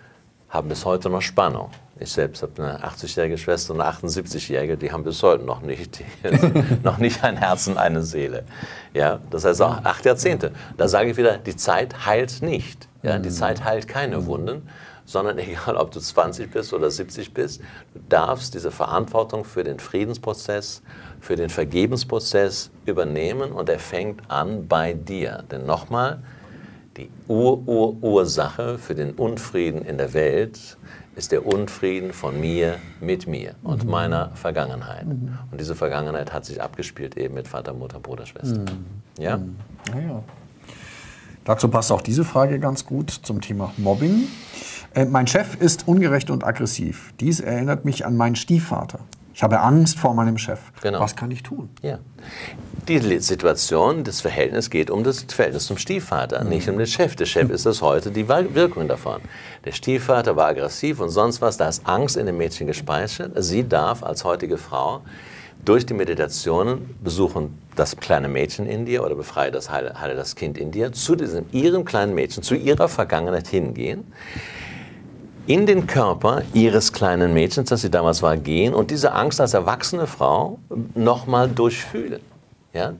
haben bis heute noch Spannung. Ich selbst habe eine 80-jährige Schwester und eine 78-jährige, die haben bis heute noch nicht, noch nicht ein Herz und eine Seele. Ja, das heißt auch acht Jahrzehnte. Da sage ich wieder, die Zeit heilt nicht. Ja, die Zeit heilt keine Wunden, sondern egal, ob du 20 bist oder 70 bist, du darfst diese Verantwortung für den Friedensprozess, für den Vergebensprozess übernehmen und er fängt an bei dir. Denn nochmal, die Ur-Ur-Ursache für den Unfrieden in der Welt ist der Unfrieden von mir mit mir und mhm. meiner Vergangenheit. Mhm. Und diese Vergangenheit hat sich abgespielt eben mit Vater, Mutter, Bruder, Schwester. Mhm. Ja? Mhm. ja? Dazu passt auch diese Frage ganz gut zum Thema Mobbing. Äh, mein Chef ist ungerecht und aggressiv. Dies erinnert mich an meinen Stiefvater. Ich habe Angst vor meinem Chef. Genau. Was kann ich tun? Ja. Die Situation, das Verhältnis geht um das Verhältnis zum Stiefvater, mhm. nicht um den Chef. Der Chef ist das heute die Wirkung davon. Der Stiefvater war aggressiv und sonst was. Da ist Angst in dem Mädchen gespeichert. Sie darf als heutige Frau durch die Meditationen besuchen das kleine Mädchen in dir oder befreie das heile, heile das Kind in dir zu diesem ihrem kleinen Mädchen, zu ihrer Vergangenheit hingehen in den Körper ihres kleinen Mädchens, das sie damals war, gehen und diese Angst als erwachsene Frau nochmal durchfühlen. Ja?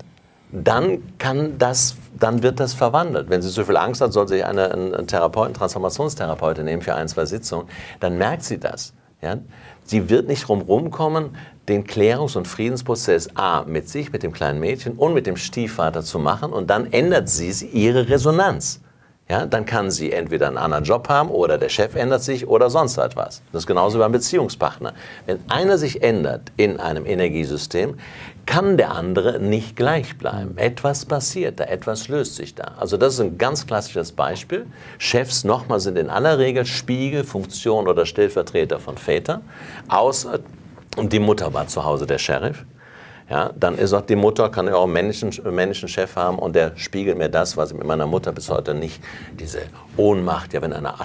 Dann, kann das, dann wird das verwandelt. Wenn sie so viel Angst hat, soll sie eine, einen Therapeuten, Transformationstherapeutin nehmen für ein, zwei Sitzungen, dann merkt sie das. Ja? Sie wird nicht drumherum kommen, den Klärungs- und Friedensprozess A mit sich, mit dem kleinen Mädchen und mit dem Stiefvater zu machen und dann ändert sie ihre Resonanz. Ja, dann kann sie entweder einen anderen Job haben oder der Chef ändert sich oder sonst etwas. Das ist genauso beim Beziehungspartner. Wenn einer sich ändert in einem Energiesystem, kann der andere nicht gleich bleiben. Etwas passiert da, etwas löst sich da. Also das ist ein ganz klassisches Beispiel. Chefs nochmal sind in aller Regel Spiegel, Funktion oder Stellvertreter von Vätern, außer und die Mutter war zu Hause der Sheriff. Ja, dann ist auch die Mutter, kann ja auch einen männlichen, männlichen Chef haben und der spiegelt mir das, was ich mit meiner Mutter bis heute nicht, diese Ohnmacht, ja, wenn einer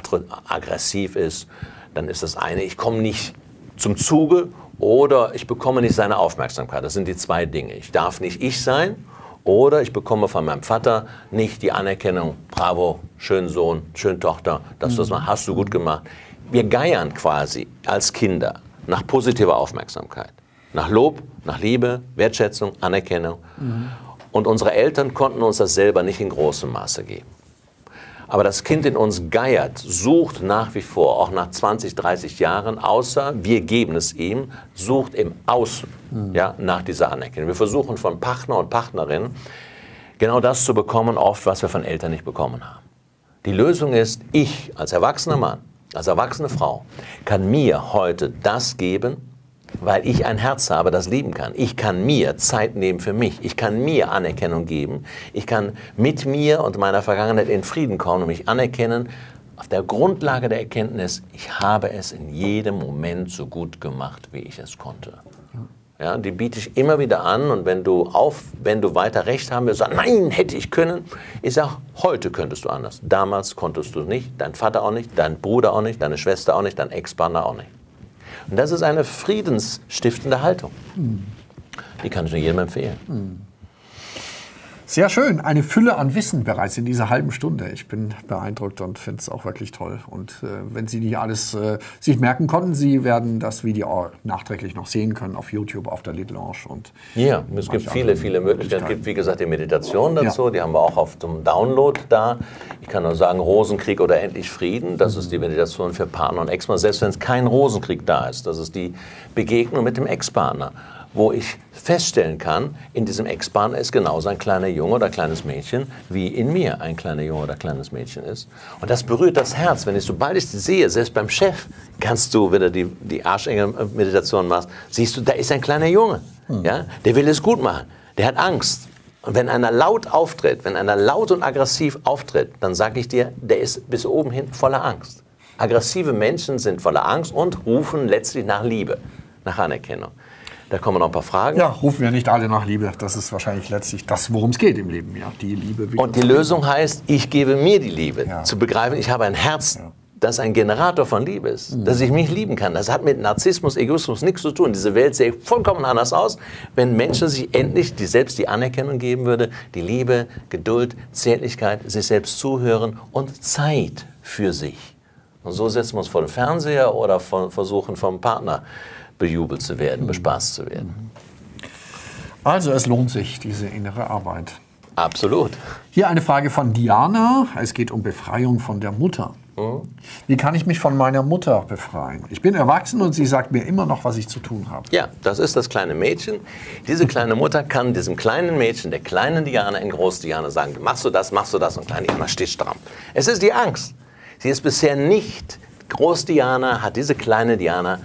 aggressiv ist, dann ist das eine, ich komme nicht zum Zuge oder ich bekomme nicht seine Aufmerksamkeit. Das sind die zwei Dinge. Ich darf nicht ich sein oder ich bekomme von meinem Vater nicht die Anerkennung, bravo, schön Sohn, schön Tochter, dass du das mal hast du gut gemacht. Wir geiern quasi als Kinder nach positiver Aufmerksamkeit, nach Lob, nach Liebe, Wertschätzung, Anerkennung. Mhm. Und unsere Eltern konnten uns das selber nicht in großem Maße geben. Aber das Kind in uns geiert, sucht nach wie vor, auch nach 20, 30 Jahren, außer wir geben es ihm, sucht im Außen mhm. ja, nach dieser Anerkennung. Wir versuchen von Partner und Partnerinnen genau das zu bekommen, oft, was wir von Eltern nicht bekommen haben. Die Lösung ist, ich als erwachsener Mann, als erwachsene Frau, kann mir heute das geben, weil ich ein Herz habe, das lieben kann. Ich kann mir Zeit nehmen für mich. Ich kann mir Anerkennung geben. Ich kann mit mir und meiner Vergangenheit in Frieden kommen und mich anerkennen auf der Grundlage der Erkenntnis, ich habe es in jedem Moment so gut gemacht, wie ich es konnte. Ja, die biete ich immer wieder an und wenn du, auf, wenn du weiter Recht haben willst, sagst, nein, hätte ich können. Ich sage, heute könntest du anders. Damals konntest du nicht, dein Vater auch nicht, dein Bruder auch nicht, deine Schwester auch nicht, dein Ex-Partner auch nicht. Und das ist eine friedensstiftende Haltung. Die kann ich nur jedem empfehlen. Sehr schön. Eine Fülle an Wissen bereits in dieser halben Stunde. Ich bin beeindruckt und finde es auch wirklich toll. Und äh, wenn Sie nicht alles äh, sich merken konnten, Sie werden das Video nachträglich noch sehen können auf YouTube, auf der Little Lounge. Und ja, es gibt viele, viele Möglichkeiten. Es gibt, wie gesagt, die Meditation dazu. Ja. Die haben wir auch auf dem Download da. Ich kann nur sagen, Rosenkrieg oder endlich Frieden. Das mhm. ist die Meditation für Partner und Ex-Partner. Selbst wenn es kein Rosenkrieg da ist. Das ist die Begegnung mit dem Ex-Partner wo ich feststellen kann, in diesem Ex-Partner ist genauso ein kleiner Junge oder kleines Mädchen, wie in mir ein kleiner Junge oder kleines Mädchen ist. Und das berührt das Herz. Wenn ich, sobald ich sehe, selbst beim Chef, kannst du, wenn du die, die Arschengel-Meditation machst, siehst du, da ist ein kleiner Junge. Hm. Ja? Der will es gut machen. Der hat Angst. Und wenn einer laut auftritt, wenn einer laut und aggressiv auftritt, dann sage ich dir, der ist bis oben hin voller Angst. Aggressive Menschen sind voller Angst und rufen letztlich nach Liebe, nach Anerkennung. Da kommen noch ein paar Fragen. Ja, rufen wir nicht alle nach Liebe. Das ist wahrscheinlich letztlich das, worum es geht im Leben. Ja, die Liebe. Und die Lösung heißt, ich gebe mir die Liebe. Ja. Zu begreifen, ich habe ein Herz, ja. das ein Generator von Liebe ist. Mhm. Dass ich mich lieben kann. Das hat mit Narzissmus, Egoismus nichts zu tun. Diese Welt sähe vollkommen anders aus, wenn Menschen sich endlich die, selbst die Anerkennung geben würde, die Liebe, Geduld, Zärtlichkeit, sich selbst zuhören und Zeit für sich. Und so setzen wir uns vor den Fernseher oder versuchen vom Partner bejubelt zu werden, bespaßt zu werden. Also es lohnt sich, diese innere Arbeit. Absolut. Hier eine Frage von Diana. Es geht um Befreiung von der Mutter. Mhm. Wie kann ich mich von meiner Mutter befreien? Ich bin erwachsen und sie sagt mir immer noch, was ich zu tun habe. Ja, das ist das kleine Mädchen. Diese kleine Mutter kann diesem kleinen Mädchen, der kleinen Diana in Groß Diana sagen, machst du das, machst du das und kleine Diana steht stramm. Es ist die Angst. Sie ist bisher nicht, Groß Diana hat diese kleine Diana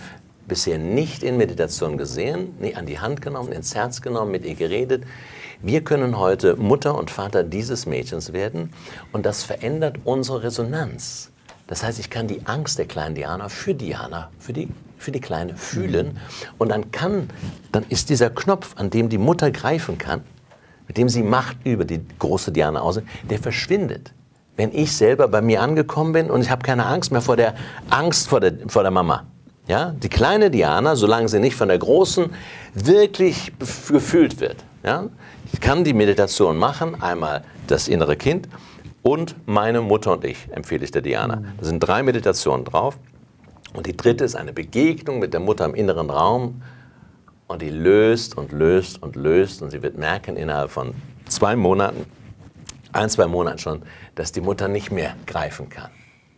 bisher nicht in Meditation gesehen, nie an die Hand genommen, ins Herz genommen, mit ihr geredet. Wir können heute Mutter und Vater dieses Mädchens werden und das verändert unsere Resonanz. Das heißt, ich kann die Angst der kleinen Diana für Diana, für die, für die Kleine fühlen und dann kann, dann ist dieser Knopf, an dem die Mutter greifen kann, mit dem sie Macht über die große Diana aus, der verschwindet. Wenn ich selber bei mir angekommen bin und ich habe keine Angst mehr vor der Angst vor der, vor der Mama, ja, die kleine Diana, solange sie nicht von der großen wirklich gefühlt wird. Ja, kann die Meditation machen, einmal das innere Kind und meine Mutter und ich, empfehle ich der Diana. Da sind drei Meditationen drauf. Und die dritte ist eine Begegnung mit der Mutter im inneren Raum. Und die löst und löst und löst. Und sie wird merken innerhalb von zwei Monaten, ein, zwei Monaten schon, dass die Mutter nicht mehr greifen kann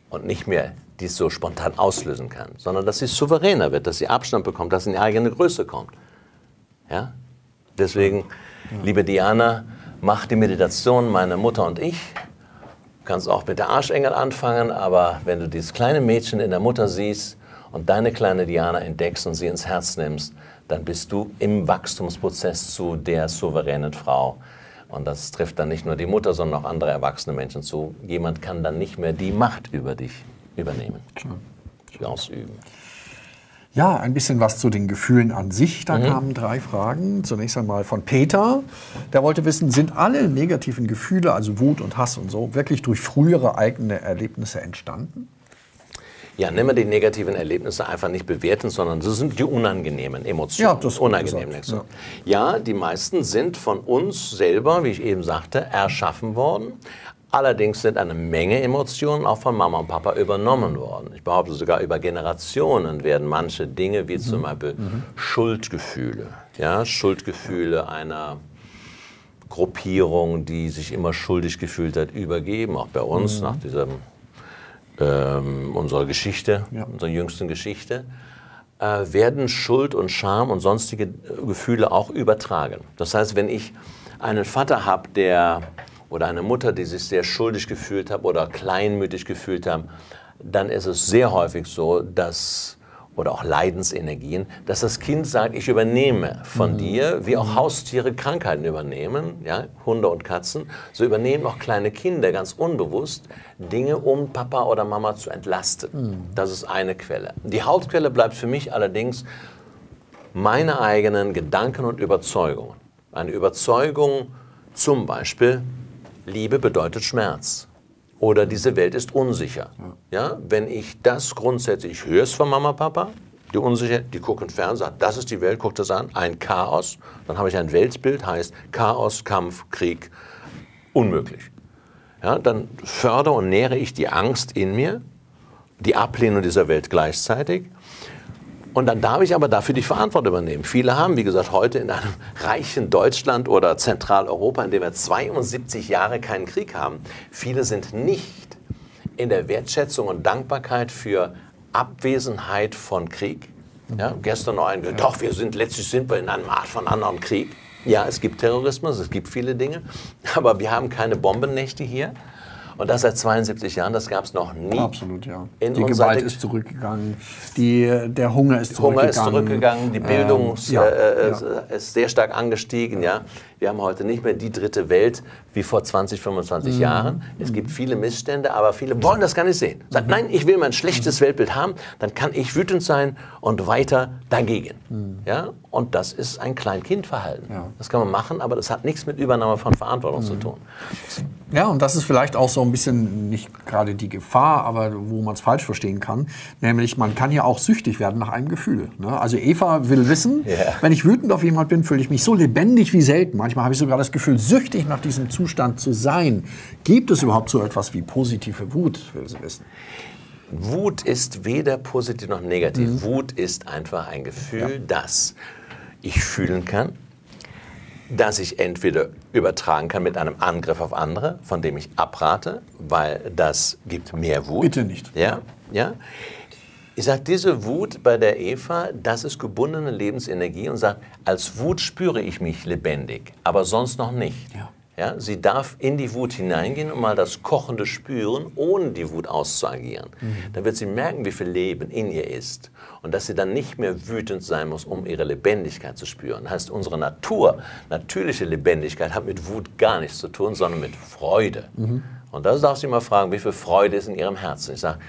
und nicht mehr die es so spontan auslösen kann, sondern dass sie souveräner wird, dass sie Abstand bekommt, dass sie in die eigene Größe kommt. Ja? Deswegen, ja. liebe Diana, mach die Meditation, meine Mutter und ich. Du kannst auch mit der Arschengel anfangen, aber wenn du dieses kleine Mädchen in der Mutter siehst und deine kleine Diana entdeckst und sie ins Herz nimmst, dann bist du im Wachstumsprozess zu der souveränen Frau. Und das trifft dann nicht nur die Mutter, sondern auch andere erwachsene Menschen zu. Jemand kann dann nicht mehr die Macht über dich übernehmen, Klar. ausüben. Ja, ein bisschen was zu den Gefühlen an sich. Da mhm. kamen drei Fragen. Zunächst einmal von Peter. Der wollte wissen, sind alle negativen Gefühle, also Wut und Hass und so, wirklich durch frühere eigene Erlebnisse entstanden? Ja, nehmen wir die negativen Erlebnisse einfach nicht bewerten, sondern das sind die unangenehmen Emotionen. Ja, das unangenehmen ja. ja, die meisten sind von uns selber, wie ich eben sagte, erschaffen worden. Allerdings sind eine Menge Emotionen auch von Mama und Papa übernommen worden. Ich behaupte sogar über Generationen werden manche Dinge wie zum mhm. Beispiel mhm. Schuldgefühle, ja, Schuldgefühle einer Gruppierung, die sich immer schuldig gefühlt hat, übergeben. Auch bei uns mhm. nach diesem ähm, unserer Geschichte, ja. unserer jüngsten Geschichte, äh, werden Schuld und Scham und sonstige Gefühle auch übertragen. Das heißt, wenn ich einen Vater habe, der oder eine Mutter, die sich sehr schuldig gefühlt hat oder kleinmütig gefühlt hat, dann ist es sehr häufig so, dass oder auch Leidensenergien, dass das Kind sagt, ich übernehme von mhm. dir, wie auch mhm. Haustiere Krankheiten übernehmen, ja, Hunde und Katzen, so übernehmen auch kleine Kinder ganz unbewusst Dinge, um Papa oder Mama zu entlasten. Mhm. Das ist eine Quelle. Die Hauptquelle bleibt für mich allerdings meine eigenen Gedanken und Überzeugungen. Eine Überzeugung zum Beispiel, Liebe bedeutet Schmerz oder diese Welt ist unsicher. Ja. wenn ich das grundsätzlich, ich höre es von Mama, Papa, die Unsicherheit, die gucken fern, sagen, das ist die Welt, guckt das an, ein Chaos, dann habe ich ein Weltbild, heißt Chaos, Kampf, Krieg, unmöglich. Ja, dann fördere und nähere ich die Angst in mir, die Ablehnung dieser Welt gleichzeitig und dann darf ich aber dafür die Verantwortung übernehmen. Viele haben, wie gesagt, heute in einem reichen Deutschland oder Zentraleuropa, in dem wir 72 Jahre keinen Krieg haben, viele sind nicht in der Wertschätzung und Dankbarkeit für Abwesenheit von Krieg. Ja, gestern noch ein, doch, wir sind letztlich sind wir in einem Art von anderem Krieg. Ja, es gibt Terrorismus, es gibt viele Dinge, aber wir haben keine Bombennächte hier. Und das seit 72 Jahren, das gab es noch nie. Absolut, ja. In die Gewalt ist zurückgegangen, die, der Hunger ist zurückgegangen. Hunger ist zurückgegangen, die Bildung ähm, ja, äh, ja. ist sehr stark angestiegen. Ja. Wir haben heute nicht mehr die dritte Welt wie vor 20, 25 mhm. Jahren. Es gibt viele Missstände, aber viele wollen das gar nicht sehen. Sagen, mhm. nein, ich will mein schlechtes mhm. Weltbild haben, dann kann ich wütend sein und weiter dagegen. Mhm. Ja? Und das ist ein Kleinkindverhalten. Ja. Das kann man machen, aber das hat nichts mit Übernahme von Verantwortung zu mhm. tun. Ja, und das ist vielleicht auch so ein bisschen nicht gerade die Gefahr, aber wo man es falsch verstehen kann. Nämlich, man kann ja auch süchtig werden nach einem Gefühl. Ne? Also Eva will wissen, yeah. wenn ich wütend auf jemand bin, fühle ich mich so lebendig wie selten. Manchmal habe ich sogar das Gefühl, süchtig nach diesem Zustand zu sein. Gibt es überhaupt so etwas wie positive Wut, will sie wissen? Wut ist weder positiv noch negativ. Mhm. Wut ist einfach ein Gefühl, ja. das ich fühlen kann, das ich entweder übertragen kann mit einem Angriff auf andere, von dem ich abrate, weil das gibt mehr Wut. Bitte nicht. Ja, ja. Ich sage, diese Wut bei der Eva, das ist gebundene Lebensenergie und sagt, als Wut spüre ich mich lebendig, aber sonst noch nicht. Ja. Ja, sie darf in die Wut hineingehen und mal das Kochende spüren, ohne die Wut auszuagieren. Mhm. Dann wird sie merken, wie viel Leben in ihr ist. Und dass sie dann nicht mehr wütend sein muss, um ihre Lebendigkeit zu spüren. Das heißt, unsere Natur, natürliche Lebendigkeit hat mit Wut gar nichts zu tun, sondern mit Freude. Mhm. Und das darf sie mal fragen, wie viel Freude ist in ihrem Herzen. Ich sage,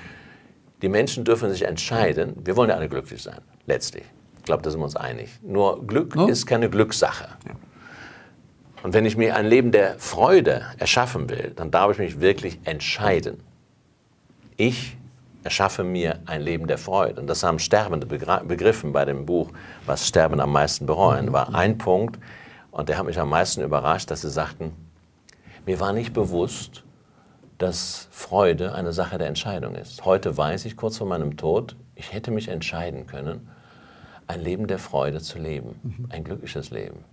die Menschen dürfen sich entscheiden, wir wollen ja alle glücklich sein, letztlich. Ich glaube, da sind wir uns einig. Nur Glück no? ist keine Glückssache. Ja. Und wenn ich mir ein Leben der Freude erschaffen will, dann darf ich mich wirklich entscheiden. Ich erschaffe mir ein Leben der Freude. Und das haben Sterbende begriffen bei dem Buch, was Sterben am meisten bereuen, war ein Punkt. Und der hat mich am meisten überrascht, dass sie sagten, mir war nicht bewusst, dass Freude eine Sache der Entscheidung ist. Heute weiß ich kurz vor meinem Tod, ich hätte mich entscheiden können, ein Leben der Freude zu leben, ein glückliches Leben.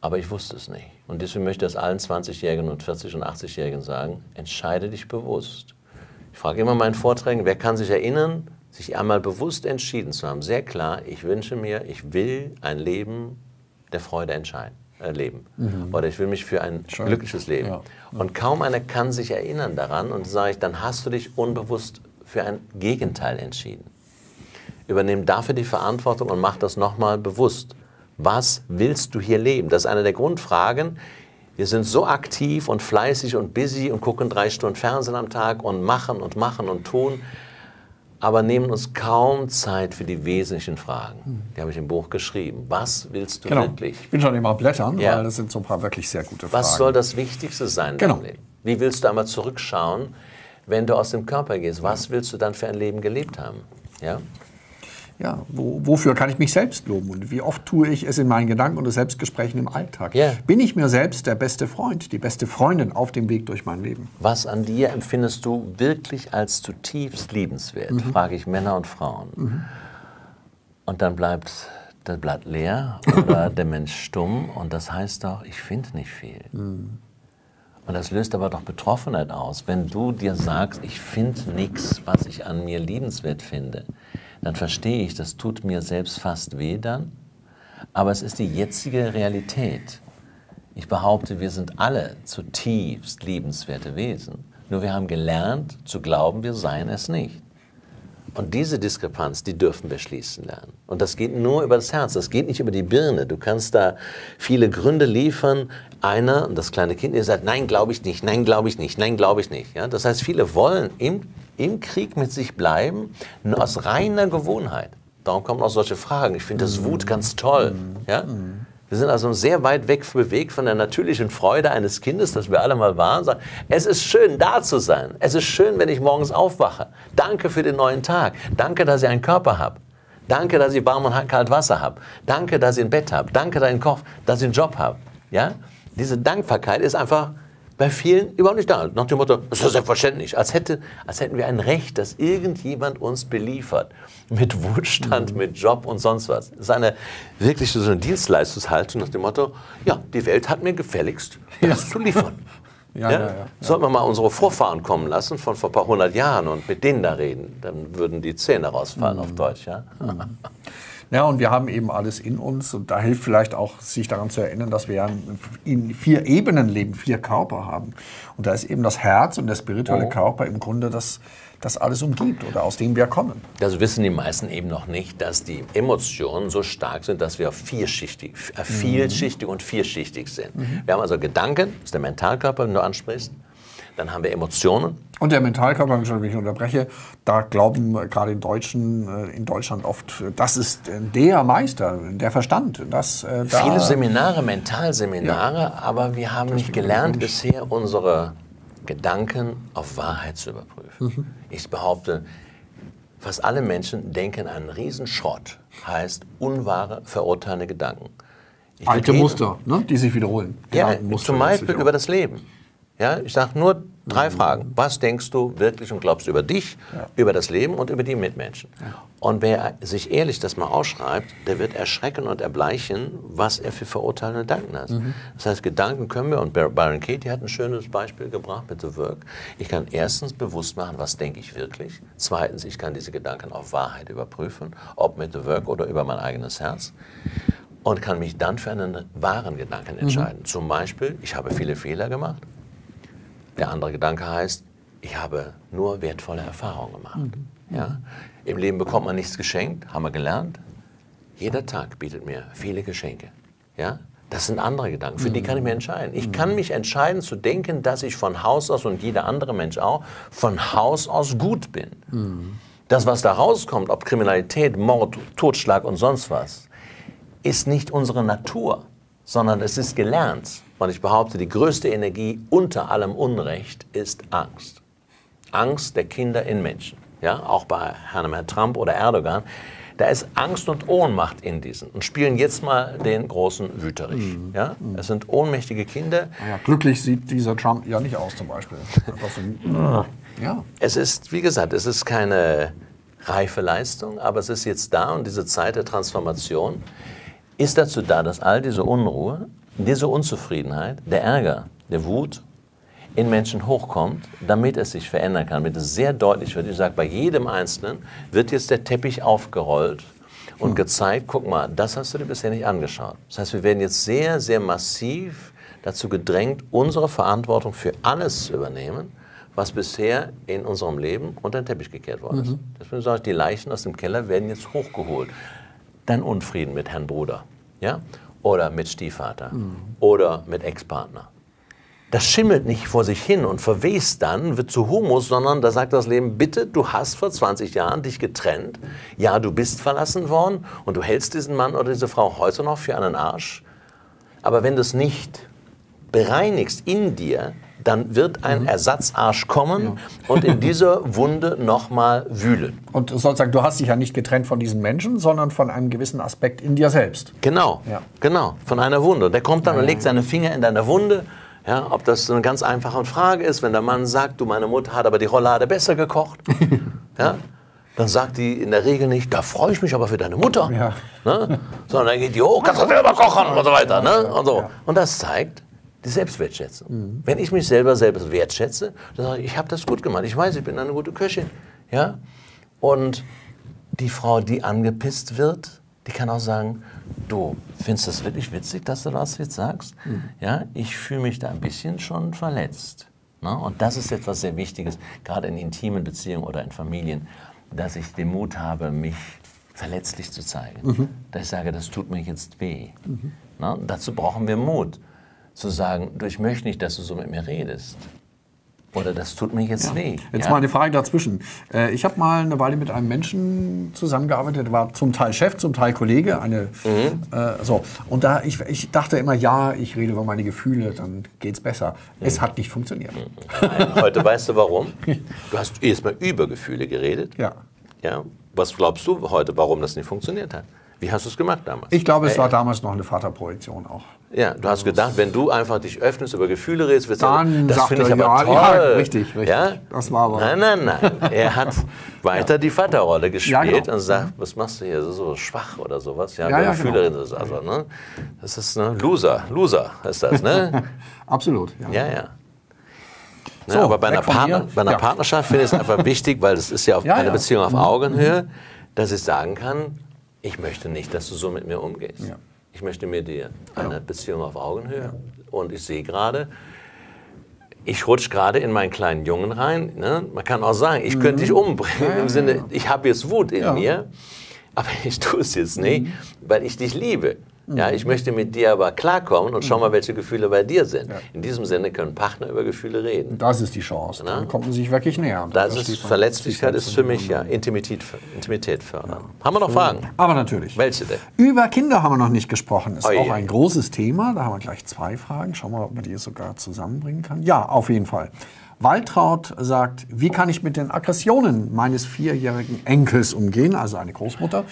Aber ich wusste es nicht. Und deswegen möchte ich das allen 20-Jährigen und 40- und 80-Jährigen sagen, entscheide dich bewusst Ich frage immer in meinen Vorträgen, wer kann sich erinnern, sich einmal bewusst entschieden zu haben, sehr klar, ich wünsche mir, ich will ein Leben der Freude entscheiden, leben. Mhm. Oder ich will mich für ein Schön. glückliches Leben. Ja. Und kaum einer kann sich erinnern daran und sage ich, dann hast du dich unbewusst für ein Gegenteil entschieden. Übernimm dafür die Verantwortung und mach das nochmal bewusst. Was willst du hier leben? Das ist eine der Grundfragen. Wir sind so aktiv und fleißig und busy und gucken drei Stunden Fernsehen am Tag und machen und machen und tun aber nehmen uns kaum Zeit für die wesentlichen Fragen. Die habe ich im Buch geschrieben. Was willst du genau. wirklich? Ich bin schon immer blättern, ja. weil das sind so ein paar wirklich sehr gute Fragen. Was soll das Wichtigste sein in genau. Leben? Wie willst du einmal zurückschauen, wenn du aus dem Körper gehst? Was willst du dann für ein Leben gelebt haben? Ja? Ja, wo, wofür kann ich mich selbst loben und wie oft tue ich es in meinen Gedanken und Selbstgesprächen im Alltag? Yeah. Bin ich mir selbst der beste Freund, die beste Freundin auf dem Weg durch mein Leben? Was an dir empfindest du wirklich als zutiefst liebenswert? Mhm. Frage ich Männer und Frauen. Mhm. Und dann bleibt das Blatt leer oder der Mensch stumm und das heißt doch, ich finde nicht viel. Mhm. Und das löst aber doch Betroffenheit aus, wenn du dir sagst, ich finde nichts, was ich an mir liebenswert finde dann verstehe ich, das tut mir selbst fast weh dann, aber es ist die jetzige Realität. Ich behaupte, wir sind alle zutiefst liebenswerte Wesen, nur wir haben gelernt zu glauben, wir seien es nicht. Und diese Diskrepanz, die dürfen wir schließen lernen. Und das geht nur über das Herz, das geht nicht über die Birne. Du kannst da viele Gründe liefern. Einer, das kleine Kind, der sagt, nein, glaube ich nicht, nein, glaube ich nicht, nein, glaube ich nicht. Ja? Das heißt, viele wollen im im Krieg mit sich bleiben, nur aus reiner Gewohnheit. Darum kommen auch solche Fragen. Ich finde das Wut ganz toll. Ja? Wir sind also sehr weit weg bewegt von der natürlichen Freude eines Kindes, das wir alle mal waren. Sagen, es ist schön, da zu sein. Es ist schön, wenn ich morgens aufwache. Danke für den neuen Tag. Danke, dass ich einen Körper habe. Danke, dass ich warm und kalt Wasser habe. Danke, dass ich ein Bett habe. Danke, dass ich einen Kopf, dass ich einen Job habe. Ja? Diese Dankbarkeit ist einfach bei vielen überhaupt nicht da. Nach dem Motto, das ist selbstverständlich. Als, hätte, als hätten wir ein Recht, dass irgendjemand uns beliefert. Mit Wohlstand, mhm. mit Job und sonst was. Das ist eine wirklich so eine Dienstleistungshaltung nach dem Motto, ja, die Welt hat mir gefälligst, das ja. zu liefern. Ja, ja? Ja, ja, Sollten wir mal unsere Vorfahren kommen lassen von vor ein paar hundert Jahren und mit denen da reden, dann würden die Zähne rausfallen mhm. auf Deutsch. Ja? Mhm. Ja, und wir haben eben alles in uns und da hilft vielleicht auch, sich daran zu erinnern, dass wir in vier Ebenen leben, vier Körper haben. Und da ist eben das Herz und der spirituelle oh. Körper im Grunde das, das alles umgibt oder aus dem wir kommen. Das wissen die meisten eben noch nicht, dass die Emotionen so stark sind, dass wir vielschichtig, äh, vielschichtig mhm. und vierschichtig sind. Mhm. Wir haben also Gedanken, das ist der Mentalkörper, den du ansprichst. Dann haben wir Emotionen. Und der Mentalkörper, wenn ich unterbreche, da glauben gerade in, Deutschen, äh, in Deutschland oft, das ist der Meister, der Verstand. Das, äh, da Viele Seminare, Mentalseminare, ja. aber wir haben nicht gelernt bisher unsere Gedanken auf Wahrheit zu überprüfen. Mhm. Ich behaupte, fast alle Menschen denken einen Riesenschrott, heißt unwahre, verurteilende Gedanken. Ich Alte Muster, ne, die sich wiederholen. Ja, zum Beispiel über das Leben. Ja, ich sage nur drei mhm. Fragen. Was denkst du wirklich und glaubst über dich, ja. über das Leben und über die Mitmenschen? Ja. Und wer sich ehrlich das mal ausschreibt, der wird erschrecken und erbleichen, was er für verurteilende Gedanken hat. Mhm. Das heißt, Gedanken können wir, und Byron Katie hat ein schönes Beispiel gebracht mit The Work. Ich kann erstens bewusst machen, was denke ich wirklich. Zweitens, ich kann diese Gedanken auf Wahrheit überprüfen, ob mit The Work oder über mein eigenes Herz und kann mich dann für einen wahren Gedanken mhm. entscheiden. Mhm. Zum Beispiel, ich habe viele Fehler gemacht der andere Gedanke heißt, ich habe nur wertvolle Erfahrungen gemacht. Mhm. Ja? Im Leben bekommt man nichts geschenkt, haben wir gelernt. Jeder Tag bietet mir viele Geschenke. Ja? Das sind andere Gedanken, für die kann ich mich entscheiden. Ich kann mich entscheiden zu denken, dass ich von Haus aus und jeder andere Mensch auch von Haus aus gut bin. Das, was da rauskommt, ob Kriminalität, Mord, Totschlag und sonst was, ist nicht unsere Natur, sondern es ist gelernt. Und ich behaupte, die größte Energie unter allem Unrecht ist Angst. Angst der Kinder in Menschen. Ja, auch bei Herrn Trump oder Erdogan. Da ist Angst und Ohnmacht in diesen und spielen jetzt mal den großen Wüterich. Mhm. Ja? Mhm. Es sind ohnmächtige Kinder. Ja, glücklich sieht dieser Trump ja nicht aus zum Beispiel. ja. Es ist, wie gesagt, es ist keine reife Leistung, aber es ist jetzt da und diese Zeit der Transformation ist dazu da, dass all diese Unruhe diese Unzufriedenheit, der Ärger, der Wut in Menschen hochkommt, damit es sich verändern kann, damit es sehr deutlich wird. Ich sage, bei jedem Einzelnen wird jetzt der Teppich aufgerollt und hm. gezeigt, guck mal, das hast du dir bisher nicht angeschaut. Das heißt, wir werden jetzt sehr, sehr massiv dazu gedrängt, unsere Verantwortung für alles zu übernehmen, was bisher in unserem Leben unter den Teppich gekehrt worden ist. Mhm. Deswegen sage ich, die Leichen aus dem Keller werden jetzt hochgeholt. Dein Unfrieden mit Herrn Bruder, ja? oder mit Stiefvater mhm. oder mit Ex-Partner das schimmelt nicht vor sich hin und verwest dann, wird zu Humus, sondern da sagt das Leben, bitte, du hast vor 20 Jahren dich getrennt. Ja, du bist verlassen worden und du hältst diesen Mann oder diese Frau heute noch für einen Arsch. Aber wenn du es nicht bereinigst in dir, dann wird ein mhm. Ersatzarsch kommen ja. und in dieser Wunde nochmal wühlen. Und sozusagen, du hast dich ja nicht getrennt von diesen Menschen, sondern von einem gewissen Aspekt in dir selbst. Genau, ja. genau, von einer Wunde. Der kommt dann und legt seine Finger in deine Wunde ja, ob das eine ganz einfache Frage ist, wenn der Mann sagt, du, meine Mutter hat aber die Rollade besser gekocht, ja, dann sagt die in der Regel nicht, da freue ich mich aber für deine Mutter, ja. ne? sondern dann geht die hoch, kannst du selber kochen und so weiter. Ne? Und, so. und das zeigt die Selbstwertschätzung. Mhm. Wenn ich mich selber selbst wertschätze, dann sage ich, ich habe das gut gemacht, ich weiß, ich bin eine gute Köchin. Ja? Und die Frau, die angepisst wird, die kann auch sagen, du findest das wirklich witzig, dass du das jetzt sagst? Mhm. Ja, ich fühle mich da ein bisschen schon verletzt. Ne? Und das ist etwas sehr Wichtiges, gerade in intimen Beziehungen oder in Familien, dass ich den Mut habe, mich verletzlich zu zeigen. Mhm. Dass ich sage, das tut mir jetzt weh. Mhm. Ne? Dazu brauchen wir Mut, zu sagen, du, ich möchte nicht, dass du so mit mir redest. Oder das tut mir jetzt ja. weh. Jetzt ja? mal eine Frage dazwischen. Äh, ich habe mal eine Weile mit einem Menschen zusammengearbeitet, der war zum Teil Chef, zum Teil Kollege. Eine, mhm. äh, so. Und da ich, ich dachte immer, ja, ich rede über meine Gefühle, dann geht es besser. Mhm. Es hat nicht funktioniert. Mhm. Nein, heute weißt du warum. Du hast erstmal über Gefühle geredet. Ja. ja. Was glaubst du heute, warum das nicht funktioniert hat? Wie hast du es gemacht damals? Ich glaube, es war damals noch eine Vaterprojektion auch. Ja, du hast gedacht, wenn du einfach dich öffnest, über Gefühle redest, wirst du das finde ich aber ja, toll. Ja, richtig, richtig. Ja? Das war aber. Nein, nein, nein. Er hat weiter ja. die Vaterrolle gespielt ja, genau. und sagt, was machst du hier, so schwach oder sowas. Ja, ja, ja Gefühle genau. also, ne? Das ist ne? Loser, Loser ist das, ne? Absolut. Ja, ja. Ne, so, aber bei einer, Partner, bei einer Partnerschaft finde ich es einfach wichtig, weil es ist ja, auf eine Beziehung auf mhm. Augenhöhe, mhm. dass ich sagen kann, ich möchte nicht, dass du so mit mir umgehst. Ja. Ich möchte mit dir eine ja. Beziehung auf Augenhöhe. Ja. Und ich sehe gerade, ich rutsche gerade in meinen kleinen Jungen rein. Ne? Man kann auch sagen, ich mhm. könnte dich umbringen im Sinne, ich habe jetzt Wut in mir, aber ich tue es jetzt nicht, mhm. weil ich dich liebe. Ja, ich möchte mit dir aber klarkommen und schau mal, welche Gefühle bei dir sind. Ja. In diesem Sinne können Partner über Gefühle reden. Das ist die Chance. Na? Dann kommt man sich wirklich näher. Das ist Verletzlichkeit ist für mich ja Intimität, Intimität fördern. Ja. Haben wir noch Fragen? Aber natürlich. Welche denn? Über Kinder haben wir noch nicht gesprochen. Ist oh auch ein großes Thema. Da haben wir gleich zwei Fragen. Schauen wir mal, ob man die sogar zusammenbringen kann. Ja, auf jeden Fall. Waltraud sagt, wie kann ich mit den Aggressionen meines vierjährigen Enkels umgehen, also eine Großmutter.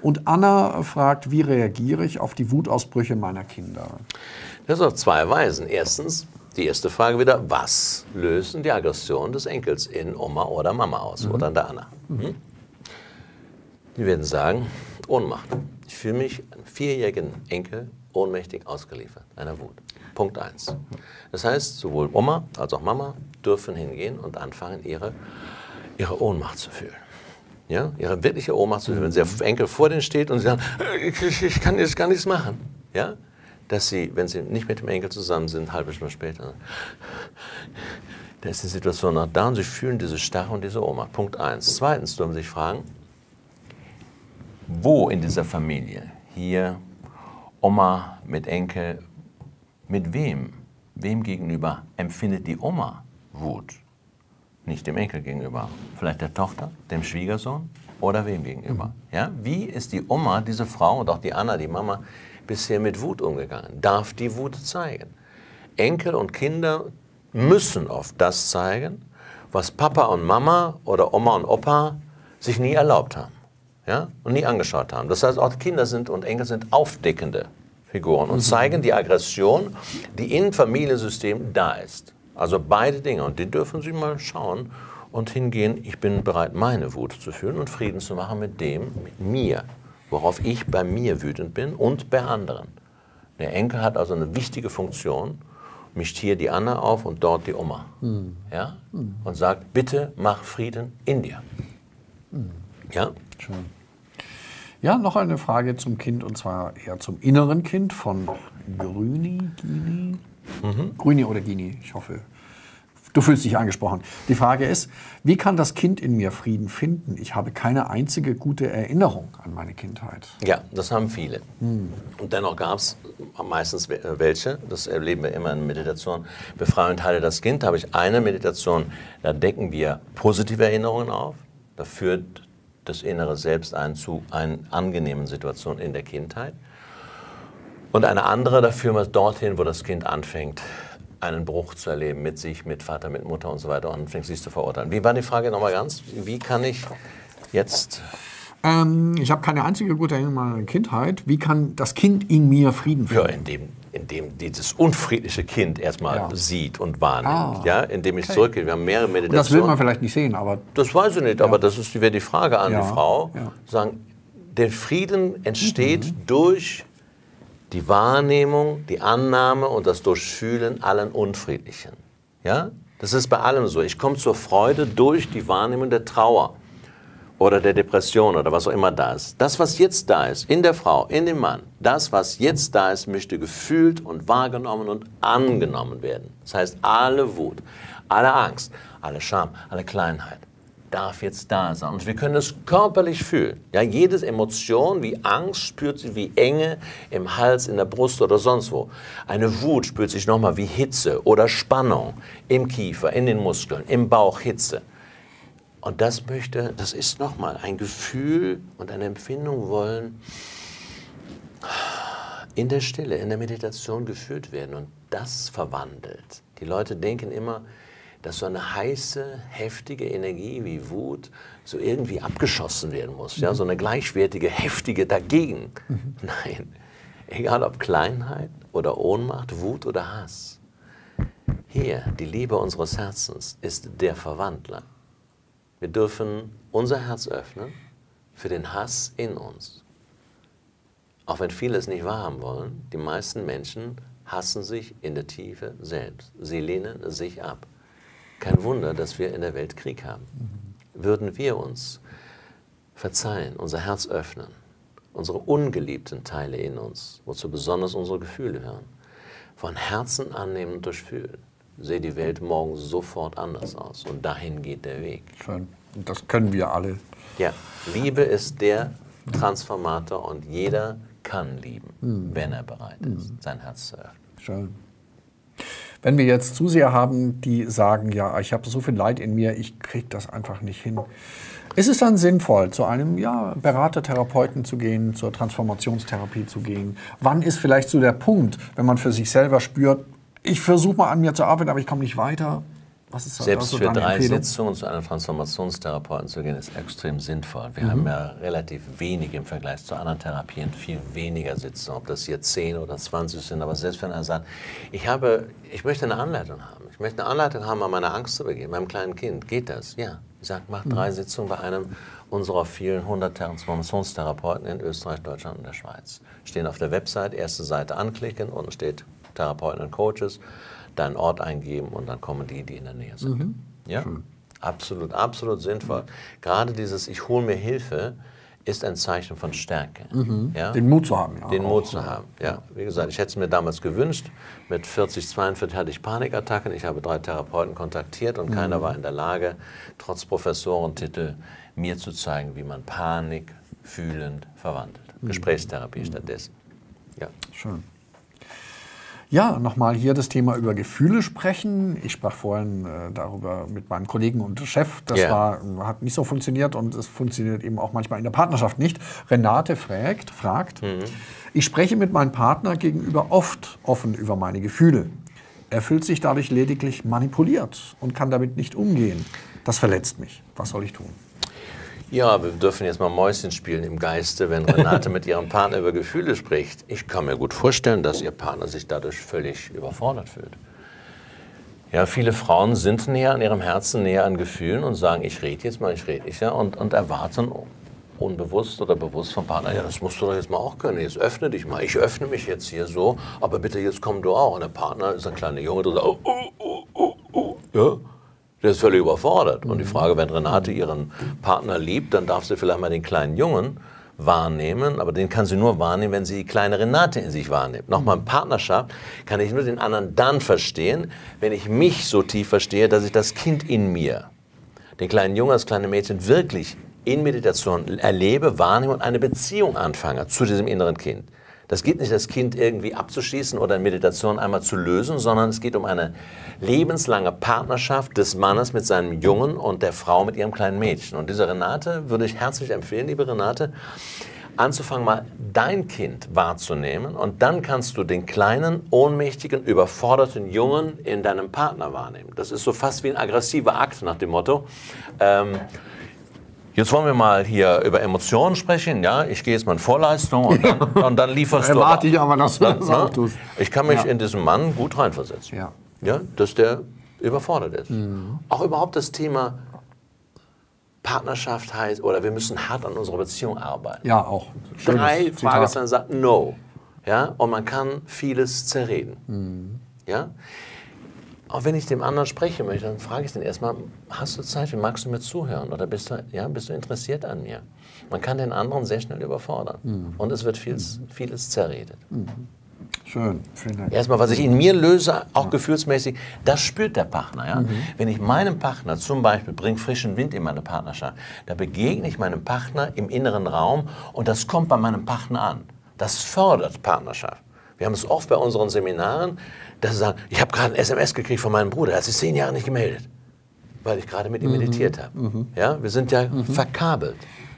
Und Anna fragt, wie reagiere ich auf die Wutausbrüche meiner Kinder? Das auf zwei Weisen. Erstens, die erste Frage wieder, was lösen die Aggressionen des Enkels in Oma oder Mama aus mhm. oder in der Anna? Mhm. Die werden sagen, Ohnmacht. Ich fühle mich einem vierjährigen Enkel ohnmächtig ausgeliefert, einer Wut. Punkt 1. Das heißt, sowohl Oma als auch Mama dürfen hingehen und anfangen, ihre, ihre Ohnmacht zu fühlen. Ja? Ihre wirkliche Ohnmacht zu fühlen. Wenn der Enkel vor denen steht und sie sagen, ich, ich kann jetzt gar nichts machen. Ja? Dass sie, wenn sie nicht mit dem Enkel zusammen sind, eine halbe Stunde später, da ist die Situation noch da und sie fühlen diese Starre und diese Ohnmacht. Punkt 1. Zweitens dürfen sie sich fragen, wo in dieser Familie, hier Oma mit Enkel, mit wem, wem gegenüber empfindet die Oma Wut? Nicht dem Enkel gegenüber, vielleicht der Tochter, dem Schwiegersohn oder wem gegenüber? Mhm. Ja? Wie ist die Oma, diese Frau und auch die Anna, die Mama, bisher mit Wut umgegangen? Darf die Wut zeigen? Enkel und Kinder müssen oft das zeigen, was Papa und Mama oder Oma und Opa sich nie erlaubt haben ja? und nie angeschaut haben. Das heißt, auch Kinder sind und Enkel sind aufdeckende Figuren und zeigen die Aggression, die im Familiensystem da ist. Also beide Dinge. Und die dürfen Sie mal schauen und hingehen, ich bin bereit, meine Wut zu fühlen und Frieden zu machen mit dem, mit mir, worauf ich bei mir wütend bin und bei anderen. Der Enkel hat also eine wichtige Funktion mischt hier die Anna auf und dort die Oma. Mhm. Ja? Und sagt, bitte mach Frieden in dir. Mhm. Ja? Schön. Ja, noch eine Frage zum Kind und zwar eher zum inneren Kind von Grüni, Gini. Mhm. Grüni oder Gini, ich hoffe, Du fühlst dich angesprochen. Die Frage ist, wie kann das Kind in mir Frieden finden? Ich habe keine einzige gute Erinnerung an meine Kindheit. Ja, das haben viele. Hm. Und dennoch gab es meistens welche, das erleben wir immer in Meditation, Befreie und heile das Kind. Da habe ich eine Meditation, da decken wir positive Erinnerungen auf. Da führt das innere Selbst ein zu einer angenehmen Situation in der Kindheit. Und eine andere, da führen wir dorthin, wo das Kind anfängt, einen Bruch zu erleben mit sich, mit Vater, mit Mutter und so weiter und fängt sich zu verurteilen. Wie war die Frage nochmal ganz? Wie kann ich jetzt... Ähm, ich habe keine einzige gute Erinnerung an meine Kindheit. Wie kann das Kind in mir Frieden finden? Ja, indem, indem dieses unfriedliche Kind erstmal ja. sieht und wahrnimmt. Ah, ja, indem ich okay. zurückgehe. Wir haben mehrere Meditationen. das will man vielleicht nicht sehen, aber... Das weiß ich nicht, ja. aber das ist, wäre die Frage an ja. die Frau. Sagen, der Frieden entsteht mhm. durch die Wahrnehmung, die Annahme und das Durchfühlen allen Unfriedlichen. Ja? Das ist bei allem so. Ich komme zur Freude durch die Wahrnehmung der Trauer oder der Depression oder was auch immer da ist. Das, was jetzt da ist, in der Frau, in dem Mann, das, was jetzt da ist, möchte gefühlt und wahrgenommen und angenommen werden. Das heißt, alle Wut, alle Angst, alle Scham, alle Kleinheit, darf jetzt da sein. Und wir können es körperlich fühlen. Ja, jede Emotion, wie Angst, spürt sie wie Enge im Hals, in der Brust oder sonst wo. Eine Wut spürt sich nochmal wie Hitze oder Spannung im Kiefer, in den Muskeln, im Bauch Hitze. Und das möchte, das ist nochmal ein Gefühl und eine Empfindung wollen in der Stille, in der Meditation gefühlt werden. Und das verwandelt. Die Leute denken immer, dass so eine heiße, heftige Energie wie Wut so irgendwie abgeschossen werden muss. Ja? So eine gleichwertige, heftige dagegen. Mhm. Nein, egal ob Kleinheit oder Ohnmacht, Wut oder Hass. Hier, die Liebe unseres Herzens ist der Verwandler. Wir dürfen unser Herz öffnen für den Hass in uns. Auch wenn viele es nicht wahrhaben wollen, die meisten Menschen hassen sich in der Tiefe selbst. Sie lehnen sich ab. Kein Wunder, dass wir in der Welt Krieg haben. Würden wir uns verzeihen, unser Herz öffnen, unsere ungeliebten Teile in uns, wozu besonders unsere Gefühle hören, von Herzen annehmen und durchfühlen, sehe die Welt morgen sofort anders aus. Und dahin geht der Weg. Schön. Das können wir alle. Ja, Liebe ist der Transformator und jeder kann lieben, mhm. wenn er bereit ist, mhm. sein Herz zu öffnen. Schön. Wenn wir jetzt Zuseher haben, die sagen, ja, ich habe so viel Leid in mir, ich kriege das einfach nicht hin. Ist es dann sinnvoll, zu einem ja, Beratertherapeuten zu gehen, zur Transformationstherapie zu gehen? Wann ist vielleicht so der Punkt, wenn man für sich selber spürt, ich versuche mal an mir zu arbeiten, aber ich komme nicht weiter? Was ist Selbst so für drei Empfehlung? Sitzungen zu einem Transformationstherapeuten zu gehen, ist extrem sinnvoll. Wir mhm. haben ja relativ wenig im Vergleich zu anderen Therapien, viel weniger Sitzungen, ob das hier 10 oder 20 sind. Aber selbst wenn er sagt, ich, habe, ich möchte eine Anleitung haben, ich möchte eine Anleitung haben, an meiner Angst zu begehen, meinem kleinen Kind, geht das? Ja. Ich sage, mach drei mhm. Sitzungen bei einem unserer vielen hundert Transformationstherapeuten in Österreich, Deutschland und der Schweiz. Stehen auf der Website, erste Seite anklicken, unten steht Therapeuten und Coaches deinen Ort eingeben und dann kommen die, die in der Nähe sind. Mhm. Ja? Schön. Absolut, absolut sinnvoll. Gerade dieses Ich hole mir Hilfe ist ein Zeichen von Stärke. Mhm. Ja? Den Mut zu haben. Ja, Den Mut zu haben, ja. Wie gesagt, ich hätte es mir damals gewünscht. Mit 40, 42 hatte ich Panikattacken. Ich habe drei Therapeuten kontaktiert und mhm. keiner war in der Lage, trotz Professorentitel, mir zu zeigen, wie man Panik fühlend verwandelt. Mhm. Gesprächstherapie mhm. stattdessen. Ja. Schön. Ja, nochmal hier das Thema über Gefühle sprechen. Ich sprach vorhin äh, darüber mit meinem Kollegen und Chef. Das yeah. war, hat nicht so funktioniert und es funktioniert eben auch manchmal in der Partnerschaft nicht. Renate fragt, fragt mhm. ich spreche mit meinem Partner gegenüber oft offen über meine Gefühle. Er fühlt sich dadurch lediglich manipuliert und kann damit nicht umgehen. Das verletzt mich. Was soll ich tun? Ja, wir dürfen jetzt mal Mäuschen spielen im Geiste, wenn Renate mit ihrem Partner über Gefühle spricht. Ich kann mir gut vorstellen, dass ihr Partner sich dadurch völlig überfordert fühlt. Ja, viele Frauen sind näher an ihrem Herzen, näher an Gefühlen und sagen, ich rede jetzt mal, ich rede nicht, ja, und, und erwarten unbewusst oder bewusst vom Partner, ja, das musst du doch jetzt mal auch können, jetzt öffne dich mal. Ich öffne mich jetzt hier so, aber bitte jetzt komm du auch. Und der Partner ist ein kleiner Junge, der sagt, oh, oh, oh, oh, oh. Ja, der ist völlig überfordert. Und die Frage, wenn Renate ihren Partner liebt, dann darf sie vielleicht mal den kleinen Jungen wahrnehmen, aber den kann sie nur wahrnehmen, wenn sie die kleine Renate in sich wahrnimmt. Nochmal, in Partnerschaft kann ich nur den anderen dann verstehen, wenn ich mich so tief verstehe, dass ich das Kind in mir, den kleinen Jungen, das kleine Mädchen wirklich in Meditation erlebe, wahrnehme und eine Beziehung anfange zu diesem inneren Kind. Das geht nicht, das Kind irgendwie abzuschließen oder in Meditation einmal zu lösen, sondern es geht um eine lebenslange Partnerschaft des Mannes mit seinem Jungen und der Frau mit ihrem kleinen Mädchen. Und diese Renate würde ich herzlich empfehlen, liebe Renate, anzufangen, mal dein Kind wahrzunehmen und dann kannst du den kleinen, ohnmächtigen, überforderten Jungen in deinem Partner wahrnehmen. Das ist so fast wie ein aggressiver Akt nach dem Motto. Ähm, Jetzt wollen wir mal hier über Emotionen sprechen. Ja, ich gehe jetzt mal in Vorleistung und dann, und dann lieferst du. Erwarte ich aber, dass du das auch tust. Ich kann mich ja. in diesen Mann gut reinversetzen. Ja. ja dass der überfordert ist. Mhm. Auch überhaupt das Thema Partnerschaft heißt, oder wir müssen hart an unserer Beziehung arbeiten. Ja, auch. Schönes Drei Fragezeichen sagt No. Ja, und man kann vieles zerreden. Mhm. Ja. Auch wenn ich dem anderen sprechen möchte, dann frage ich den erstmal, hast du Zeit, wie magst du mir zuhören? Oder bist du, ja, bist du interessiert an mir? Man kann den anderen sehr schnell überfordern. Mhm. Und es wird vieles, vieles zerredet. Mhm. Schön, vielen Dank. Erstmal, was ich in mir löse, auch ja. gefühlsmäßig, das spürt der Partner. Ja? Mhm. Wenn ich meinem Partner zum Beispiel bringe frischen Wind in meine Partnerschaft, da begegne ich meinem Partner im inneren Raum und das kommt bei meinem Partner an. Das fördert Partnerschaft. Wir haben es oft bei unseren Seminaren, dass sie sagen, ich habe gerade ein SMS gekriegt von meinem Bruder, er hat sich zehn Jahre nicht gemeldet, weil ich gerade mit ihm mhm. meditiert habe. Mhm. Ja, wir sind ja mhm. verkabelt.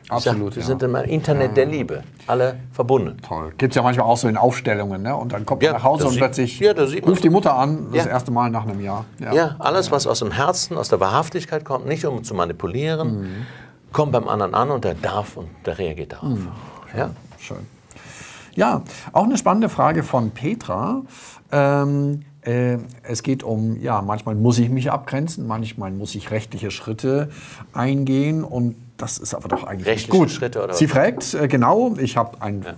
Absolut. Sag, wir ja. sind im Internet ja. der Liebe, alle verbunden. Toll. Gibt es ja manchmal auch so in Aufstellungen, ne? Und dann kommt man nach Hause und plötzlich ja, ruft die Mutter an, das erste Mal nach einem Jahr. Ja, alles, was aus dem Herzen, aus der Wahrhaftigkeit kommt, nicht um zu manipulieren, mhm. kommt beim anderen an und der darf und der reagiert darauf. Mhm. Ja, schön. Ja, auch eine spannende Frage von Petra. Ähm, äh, es geht um, ja, manchmal muss ich mich abgrenzen, manchmal muss ich rechtliche Schritte eingehen und das ist aber doch eigentlich rechtliche gut. Schritte oder Sie fragt, äh, genau, ich habe ein ja.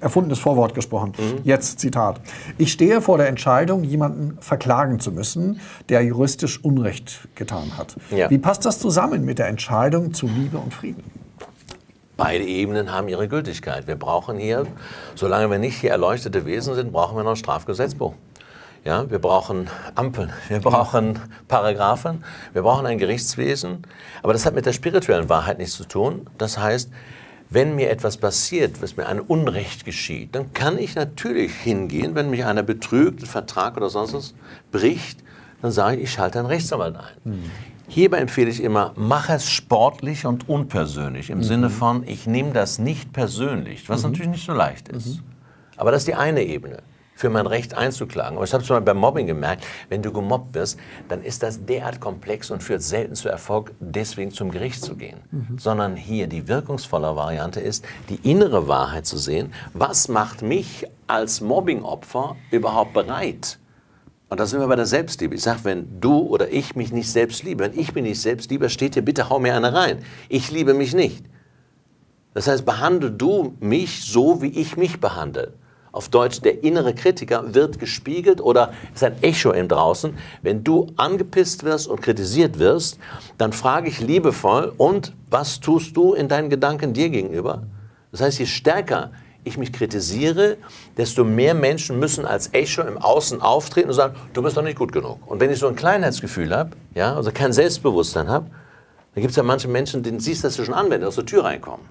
erfundenes Vorwort gesprochen. Mhm. Jetzt Zitat. Ich stehe vor der Entscheidung, jemanden verklagen zu müssen, der juristisch Unrecht getan hat. Ja. Wie passt das zusammen mit der Entscheidung zu Liebe und Frieden? Beide Ebenen haben ihre Gültigkeit. Wir brauchen hier, solange wir nicht hier erleuchtete Wesen sind, brauchen wir noch ein Strafgesetzbuch. Ja, wir brauchen Ampeln, wir brauchen Paragraphen, wir brauchen ein Gerichtswesen. Aber das hat mit der spirituellen Wahrheit nichts zu tun. Das heißt, wenn mir etwas passiert, was mir ein Unrecht geschieht, dann kann ich natürlich hingehen, wenn mich einer betrügt, einen Vertrag oder sonst was bricht, dann sage ich, ich schalte einen Rechtsanwalt ein. Mhm. Hierbei empfehle ich immer, mach es sportlich und unpersönlich. Im mhm. Sinne von, ich nehme das nicht persönlich, was mhm. natürlich nicht so leicht ist. Mhm. Aber das ist die eine Ebene, für mein Recht einzuklagen. Aber ich habe es mal beim Mobbing gemerkt, wenn du gemobbt wirst, dann ist das derart komplex und führt selten zu Erfolg, deswegen zum Gericht zu gehen. Mhm. Sondern hier die wirkungsvolle Variante ist, die innere Wahrheit zu sehen. Was macht mich als Mobbingopfer überhaupt bereit? Und da sind wir bei der Selbstliebe. Ich sage, wenn du oder ich mich nicht selbst liebe, wenn ich mich nicht selbst liebe, steht hier, bitte hau mir eine rein. Ich liebe mich nicht. Das heißt, behandle du mich so, wie ich mich behandle. Auf Deutsch, der innere Kritiker wird gespiegelt oder ist ein Echo im Draußen. Wenn du angepisst wirst und kritisiert wirst, dann frage ich liebevoll, und was tust du in deinen Gedanken dir gegenüber? Das heißt, je stärker ich mich kritisiere, desto mehr Menschen müssen als Echo im Außen auftreten und sagen, du bist doch nicht gut genug. Und wenn ich so ein Kleinheitsgefühl habe, ja, also kein Selbstbewusstsein habe, dann gibt es ja manche Menschen, denen siehst du das schon an, wenn die aus der Tür reinkommen.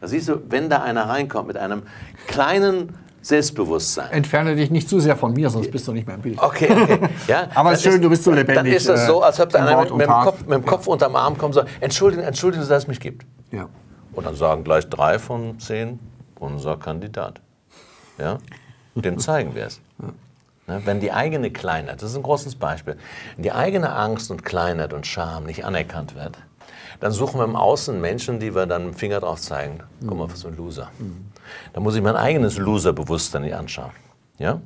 Da siehst du, wenn da einer reinkommt mit einem kleinen Selbstbewusstsein. Entferne dich nicht zu sehr von mir, sonst bist du nicht mehr im Bild. Okay, okay. Ja, Aber es ist schön, du bist so lebendig. Dann ist das so, als ob da einer mit, mit, dem Kopf, mit dem Kopf unterm Arm kommt und sagt, entschuldigen, entschuldigen Sie, dass es mich gibt. Ja. Und dann sagen gleich drei von zehn, unser Kandidat. Ja? Dem zeigen wir es. Ne? Wenn die eigene Kleinheit, das ist ein großes Beispiel, wenn die eigene Angst und Kleinheit und Scham nicht anerkannt wird, dann suchen wir im Außen Menschen, die wir dann mit dem Finger drauf zeigen. Guck mal, was ein Loser. Mhm. Da muss ich mein eigenes Loser-Bewusstsein nicht anschauen. Ja?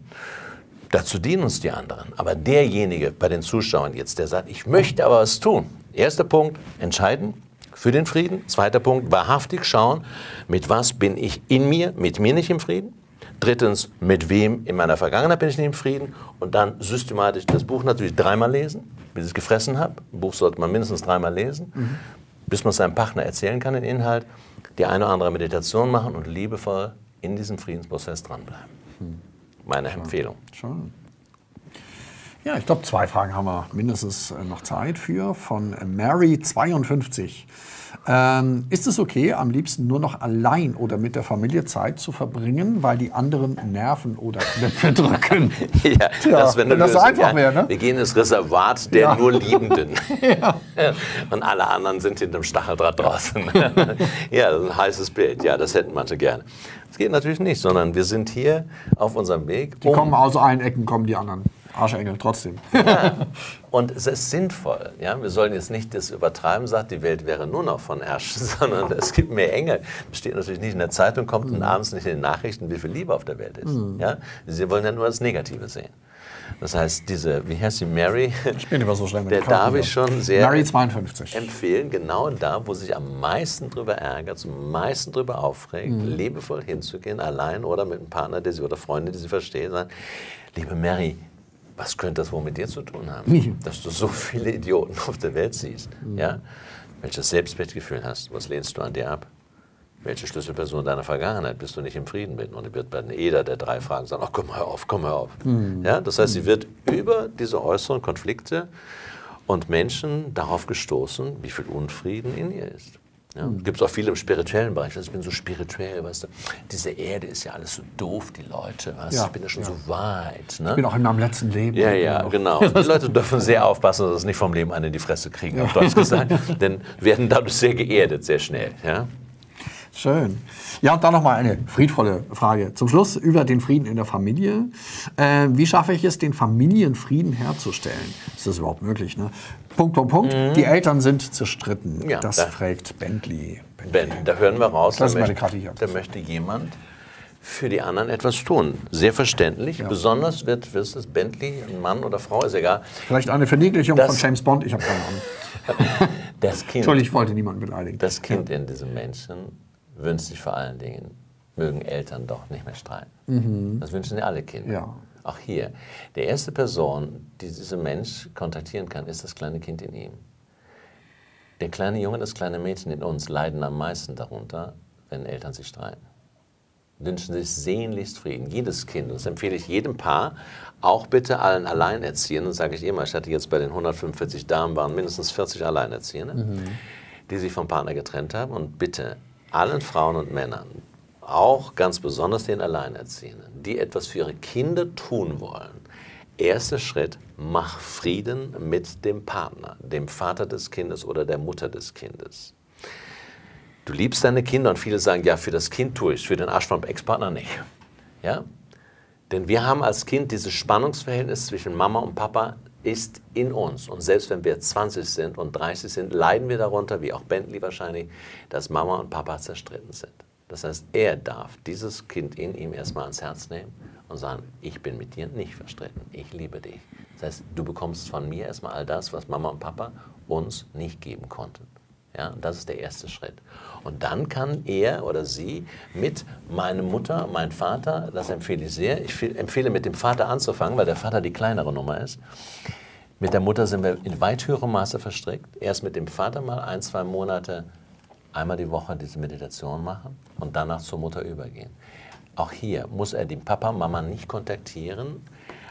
Dazu dienen uns die anderen. Aber derjenige bei den Zuschauern jetzt, der sagt, ich möchte aber was tun. Erster Punkt, entscheiden, für den Frieden. Zweiter Punkt, wahrhaftig schauen, mit was bin ich in mir, mit mir nicht im Frieden. Drittens, mit wem in meiner Vergangenheit bin ich nicht im Frieden. Und dann systematisch das Buch natürlich dreimal lesen, bis ich es gefressen habe. Ein Buch sollte man mindestens dreimal lesen, mhm. bis man seinem Partner erzählen kann, den Inhalt. Die eine oder andere Meditation machen und liebevoll in diesem Friedensprozess dranbleiben. Mhm. Meine Schön. Empfehlung. Schön. Ja, ich glaube, zwei Fragen haben wir mindestens äh, noch Zeit für. Von Mary52. Ähm, ist es okay, am liebsten nur noch allein oder mit der Familie Zeit zu verbringen, weil die anderen nerven oder Knöpfe drücken? ja, Tja, das wenn das so einfach wäre. Ne? Wir gehen ins Reservat der ja. nur Liebenden. ja. Und alle anderen sind hinterm Stacheldraht draußen. ja, das ist ein heißes Bild. Ja, das hätten manche gerne. Das geht natürlich nicht, sondern wir sind hier auf unserem Weg. Die um kommen aus allen Ecken, kommen die anderen. Arschengel trotzdem. Ja. Und es ist sinnvoll. Ja? Wir sollen jetzt nicht das übertreiben, sagt, die Welt wäre nur noch von Herrschen, sondern es gibt mehr Engel. Das steht natürlich nicht in der Zeitung, kommt mhm. abends nicht in den Nachrichten, wie viel Liebe auf der Welt ist. Mhm. Ja? Sie wollen ja nur das Negative sehen. Das heißt, diese, wie heißt sie, Mary? Ich bin immer so schnell mit Der darf ich schon sehr Mary 52. empfehlen, genau da, wo sich am meisten drüber ärgert, am meisten drüber aufregt, mhm. liebevoll hinzugehen, allein oder mit einem Partner, der sie oder Freunde, die sie verstehen, sagen, liebe Mary, was könnte das wohl mit dir zu tun haben, dass du so viele Idioten auf der Welt siehst? Mhm. Ja? Welches Selbstwertgefühl hast du? Was lehnst du an dir ab? Welche Schlüsselperson deiner Vergangenheit bist du nicht im Frieden mit? Und die wird bei jeder der drei Fragen sagen, ach komm mal auf, komm mal auf. Mhm. Ja? Das heißt, sie wird über diese äußeren Konflikte und Menschen darauf gestoßen, wie viel Unfrieden in ihr ist. Ja, Gibt es auch viele im spirituellen Bereich. Also ich bin so spirituell, weißt du. Diese Erde ist ja alles so doof, die Leute. Weißt? Ja, ich bin ja schon ja. so weit. Ne? Ich bin auch in meinem letzten Leben. Ja, ja, genau. Die Leute dürfen sehr aufpassen, dass sie nicht vom Leben eine in die Fresse kriegen, auf Deutsch gesagt. Denn werden dadurch sehr geerdet, sehr schnell. Ja? Schön. Ja, und dann noch mal eine friedvolle Frage zum Schluss über den Frieden in der Familie. Äh, wie schaffe ich es, den Familienfrieden herzustellen? Ist das überhaupt möglich? Ne? Punkt, Punkt, Punkt. Mhm. Die Eltern sind zerstritten. Ja, das da, fragt Bentley. Bentley. Ben, da hören wir raus, da, möchte, da möchte jemand für die anderen etwas tun. Sehr verständlich. Ja. Besonders wird, wird es Bentley, ein Mann oder Frau, ist egal. Vielleicht eine Verniedlichung das, von James Bond, ich habe keine Ahnung. das kind, Entschuldigung, ich wollte niemanden beleidigen. Das Kind in diesem Menschen wünscht sich vor allen Dingen, mögen Eltern doch nicht mehr streiten. Mhm. Das wünschen ja alle Kinder. Ja. Auch hier. Die erste Person, die dieser Mensch kontaktieren kann, ist das kleine Kind in ihm. Der kleine Junge, das kleine Mädchen in uns leiden am meisten darunter, wenn Eltern sich streiten. Wünschen sich sehnlichst Frieden. Jedes Kind, das empfehle ich jedem Paar, auch bitte allen Alleinerziehenden, sage ich immer, ich hatte jetzt bei den 145 Damen, waren mindestens 40 Alleinerziehende, mhm. die sich vom Partner getrennt haben. Und bitte allen Frauen und Männern, auch ganz besonders den Alleinerziehenden, die etwas für ihre Kinder tun wollen, erster Schritt, mach Frieden mit dem Partner, dem Vater des Kindes oder der Mutter des Kindes. Du liebst deine Kinder und viele sagen, ja, für das Kind tue ich es, für den Arsch vom Ex-Partner nicht. Ja? Denn wir haben als Kind dieses Spannungsverhältnis zwischen Mama und Papa ist in uns. Und selbst wenn wir 20 sind und 30 sind, leiden wir darunter, wie auch Bentley wahrscheinlich, dass Mama und Papa zerstritten sind. Das heißt, er darf dieses Kind in ihm erstmal ans Herz nehmen und sagen, ich bin mit dir nicht verstritten, ich liebe dich. Das heißt, du bekommst von mir erstmal all das, was Mama und Papa uns nicht geben konnten. Ja, das ist der erste Schritt. Und dann kann er oder sie mit meiner Mutter, meinem Vater, das empfehle ich sehr, ich empfehle mit dem Vater anzufangen, weil der Vater die kleinere Nummer ist. Mit der Mutter sind wir in weit höherem Maße verstrickt. Erst mit dem Vater mal ein, zwei Monate, einmal die Woche diese Meditation machen und danach zur Mutter übergehen. Auch hier muss er den Papa, Mama nicht kontaktieren,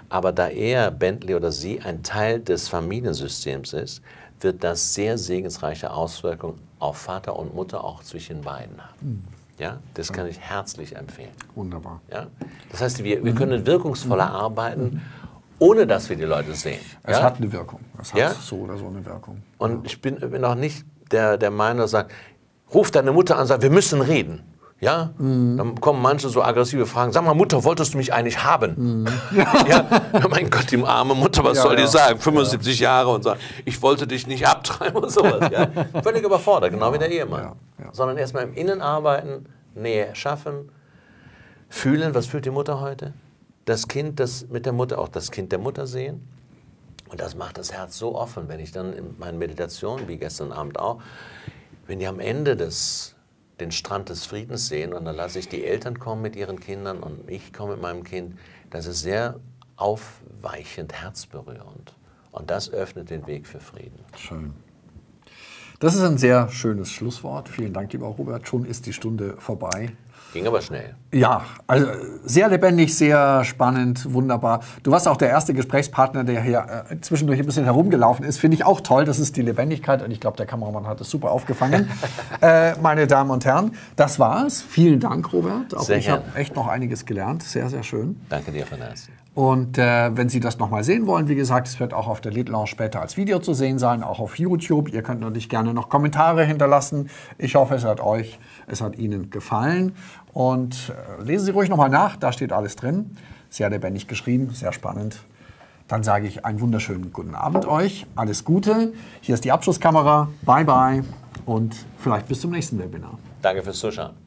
aber da er, Bentley oder sie, ein Teil des Familiensystems ist, wird das sehr segensreiche Auswirkungen auf Vater und Mutter auch zwischen beiden haben. Mhm. Ja, das kann ich herzlich empfehlen. Wunderbar. Ja? Das heißt, wir, wir können wirkungsvoller mhm. arbeiten, ohne dass wir die Leute sehen. Es ja? hat eine Wirkung. Es hat ja? so oder so eine Wirkung. Und ich bin, bin auch nicht der, der Meinung, der sagt, ruf deine Mutter an und sag, wir müssen reden. Ja? Mhm. Dann kommen manche so aggressive Fragen. Sag mal, Mutter, wolltest du mich eigentlich haben? Mhm. Ja. ja. Mein Gott, die arme Mutter, was ja, soll die sagen? 75 Jahre und sagt, ich wollte dich nicht abtreiben und sowas. Völlig überfordert, genau wie der Ehemann. Sondern erstmal im Innen arbeiten, Nähe schaffen, fühlen, was fühlt die Mutter heute? Das Kind, das mit der Mutter, auch das Kind der Mutter sehen. Und das macht das Herz so offen, wenn ich dann in meinen Meditationen, wie gestern Abend auch, wenn die am Ende des, den Strand des Friedens sehen und dann lasse ich die Eltern kommen mit ihren Kindern und ich komme mit meinem Kind, das ist sehr aufweichend, herzberührend. Und das öffnet den Weg für Frieden. Schön. Das ist ein sehr schönes Schlusswort. Vielen Dank, lieber Robert. Schon ist die Stunde vorbei. Ging aber schnell. Ja, also sehr lebendig, sehr spannend, wunderbar. Du warst auch der erste Gesprächspartner, der hier äh, zwischendurch ein bisschen herumgelaufen ist. Finde ich auch toll. Das ist die Lebendigkeit und ich glaube, der Kameramann hat es super aufgefangen. äh, meine Damen und Herren, das war's. Vielen Dank, Robert. Auch sehr ich habe echt noch einiges gelernt. Sehr, sehr schön. Danke dir, Vanessa. Und äh, wenn Sie das nochmal sehen wollen, wie gesagt, es wird auch auf der Lead Lounge später als Video zu sehen sein, auch auf YouTube. Ihr könnt natürlich gerne noch Kommentare hinterlassen. Ich hoffe, es hat euch, es hat Ihnen gefallen. Und äh, lesen Sie ruhig nochmal nach, da steht alles drin. Sehr lebendig geschrieben, sehr spannend. Dann sage ich einen wunderschönen guten Abend euch. Alles Gute. Hier ist die Abschlusskamera. Bye bye und vielleicht bis zum nächsten Webinar. Danke fürs Zuschauen.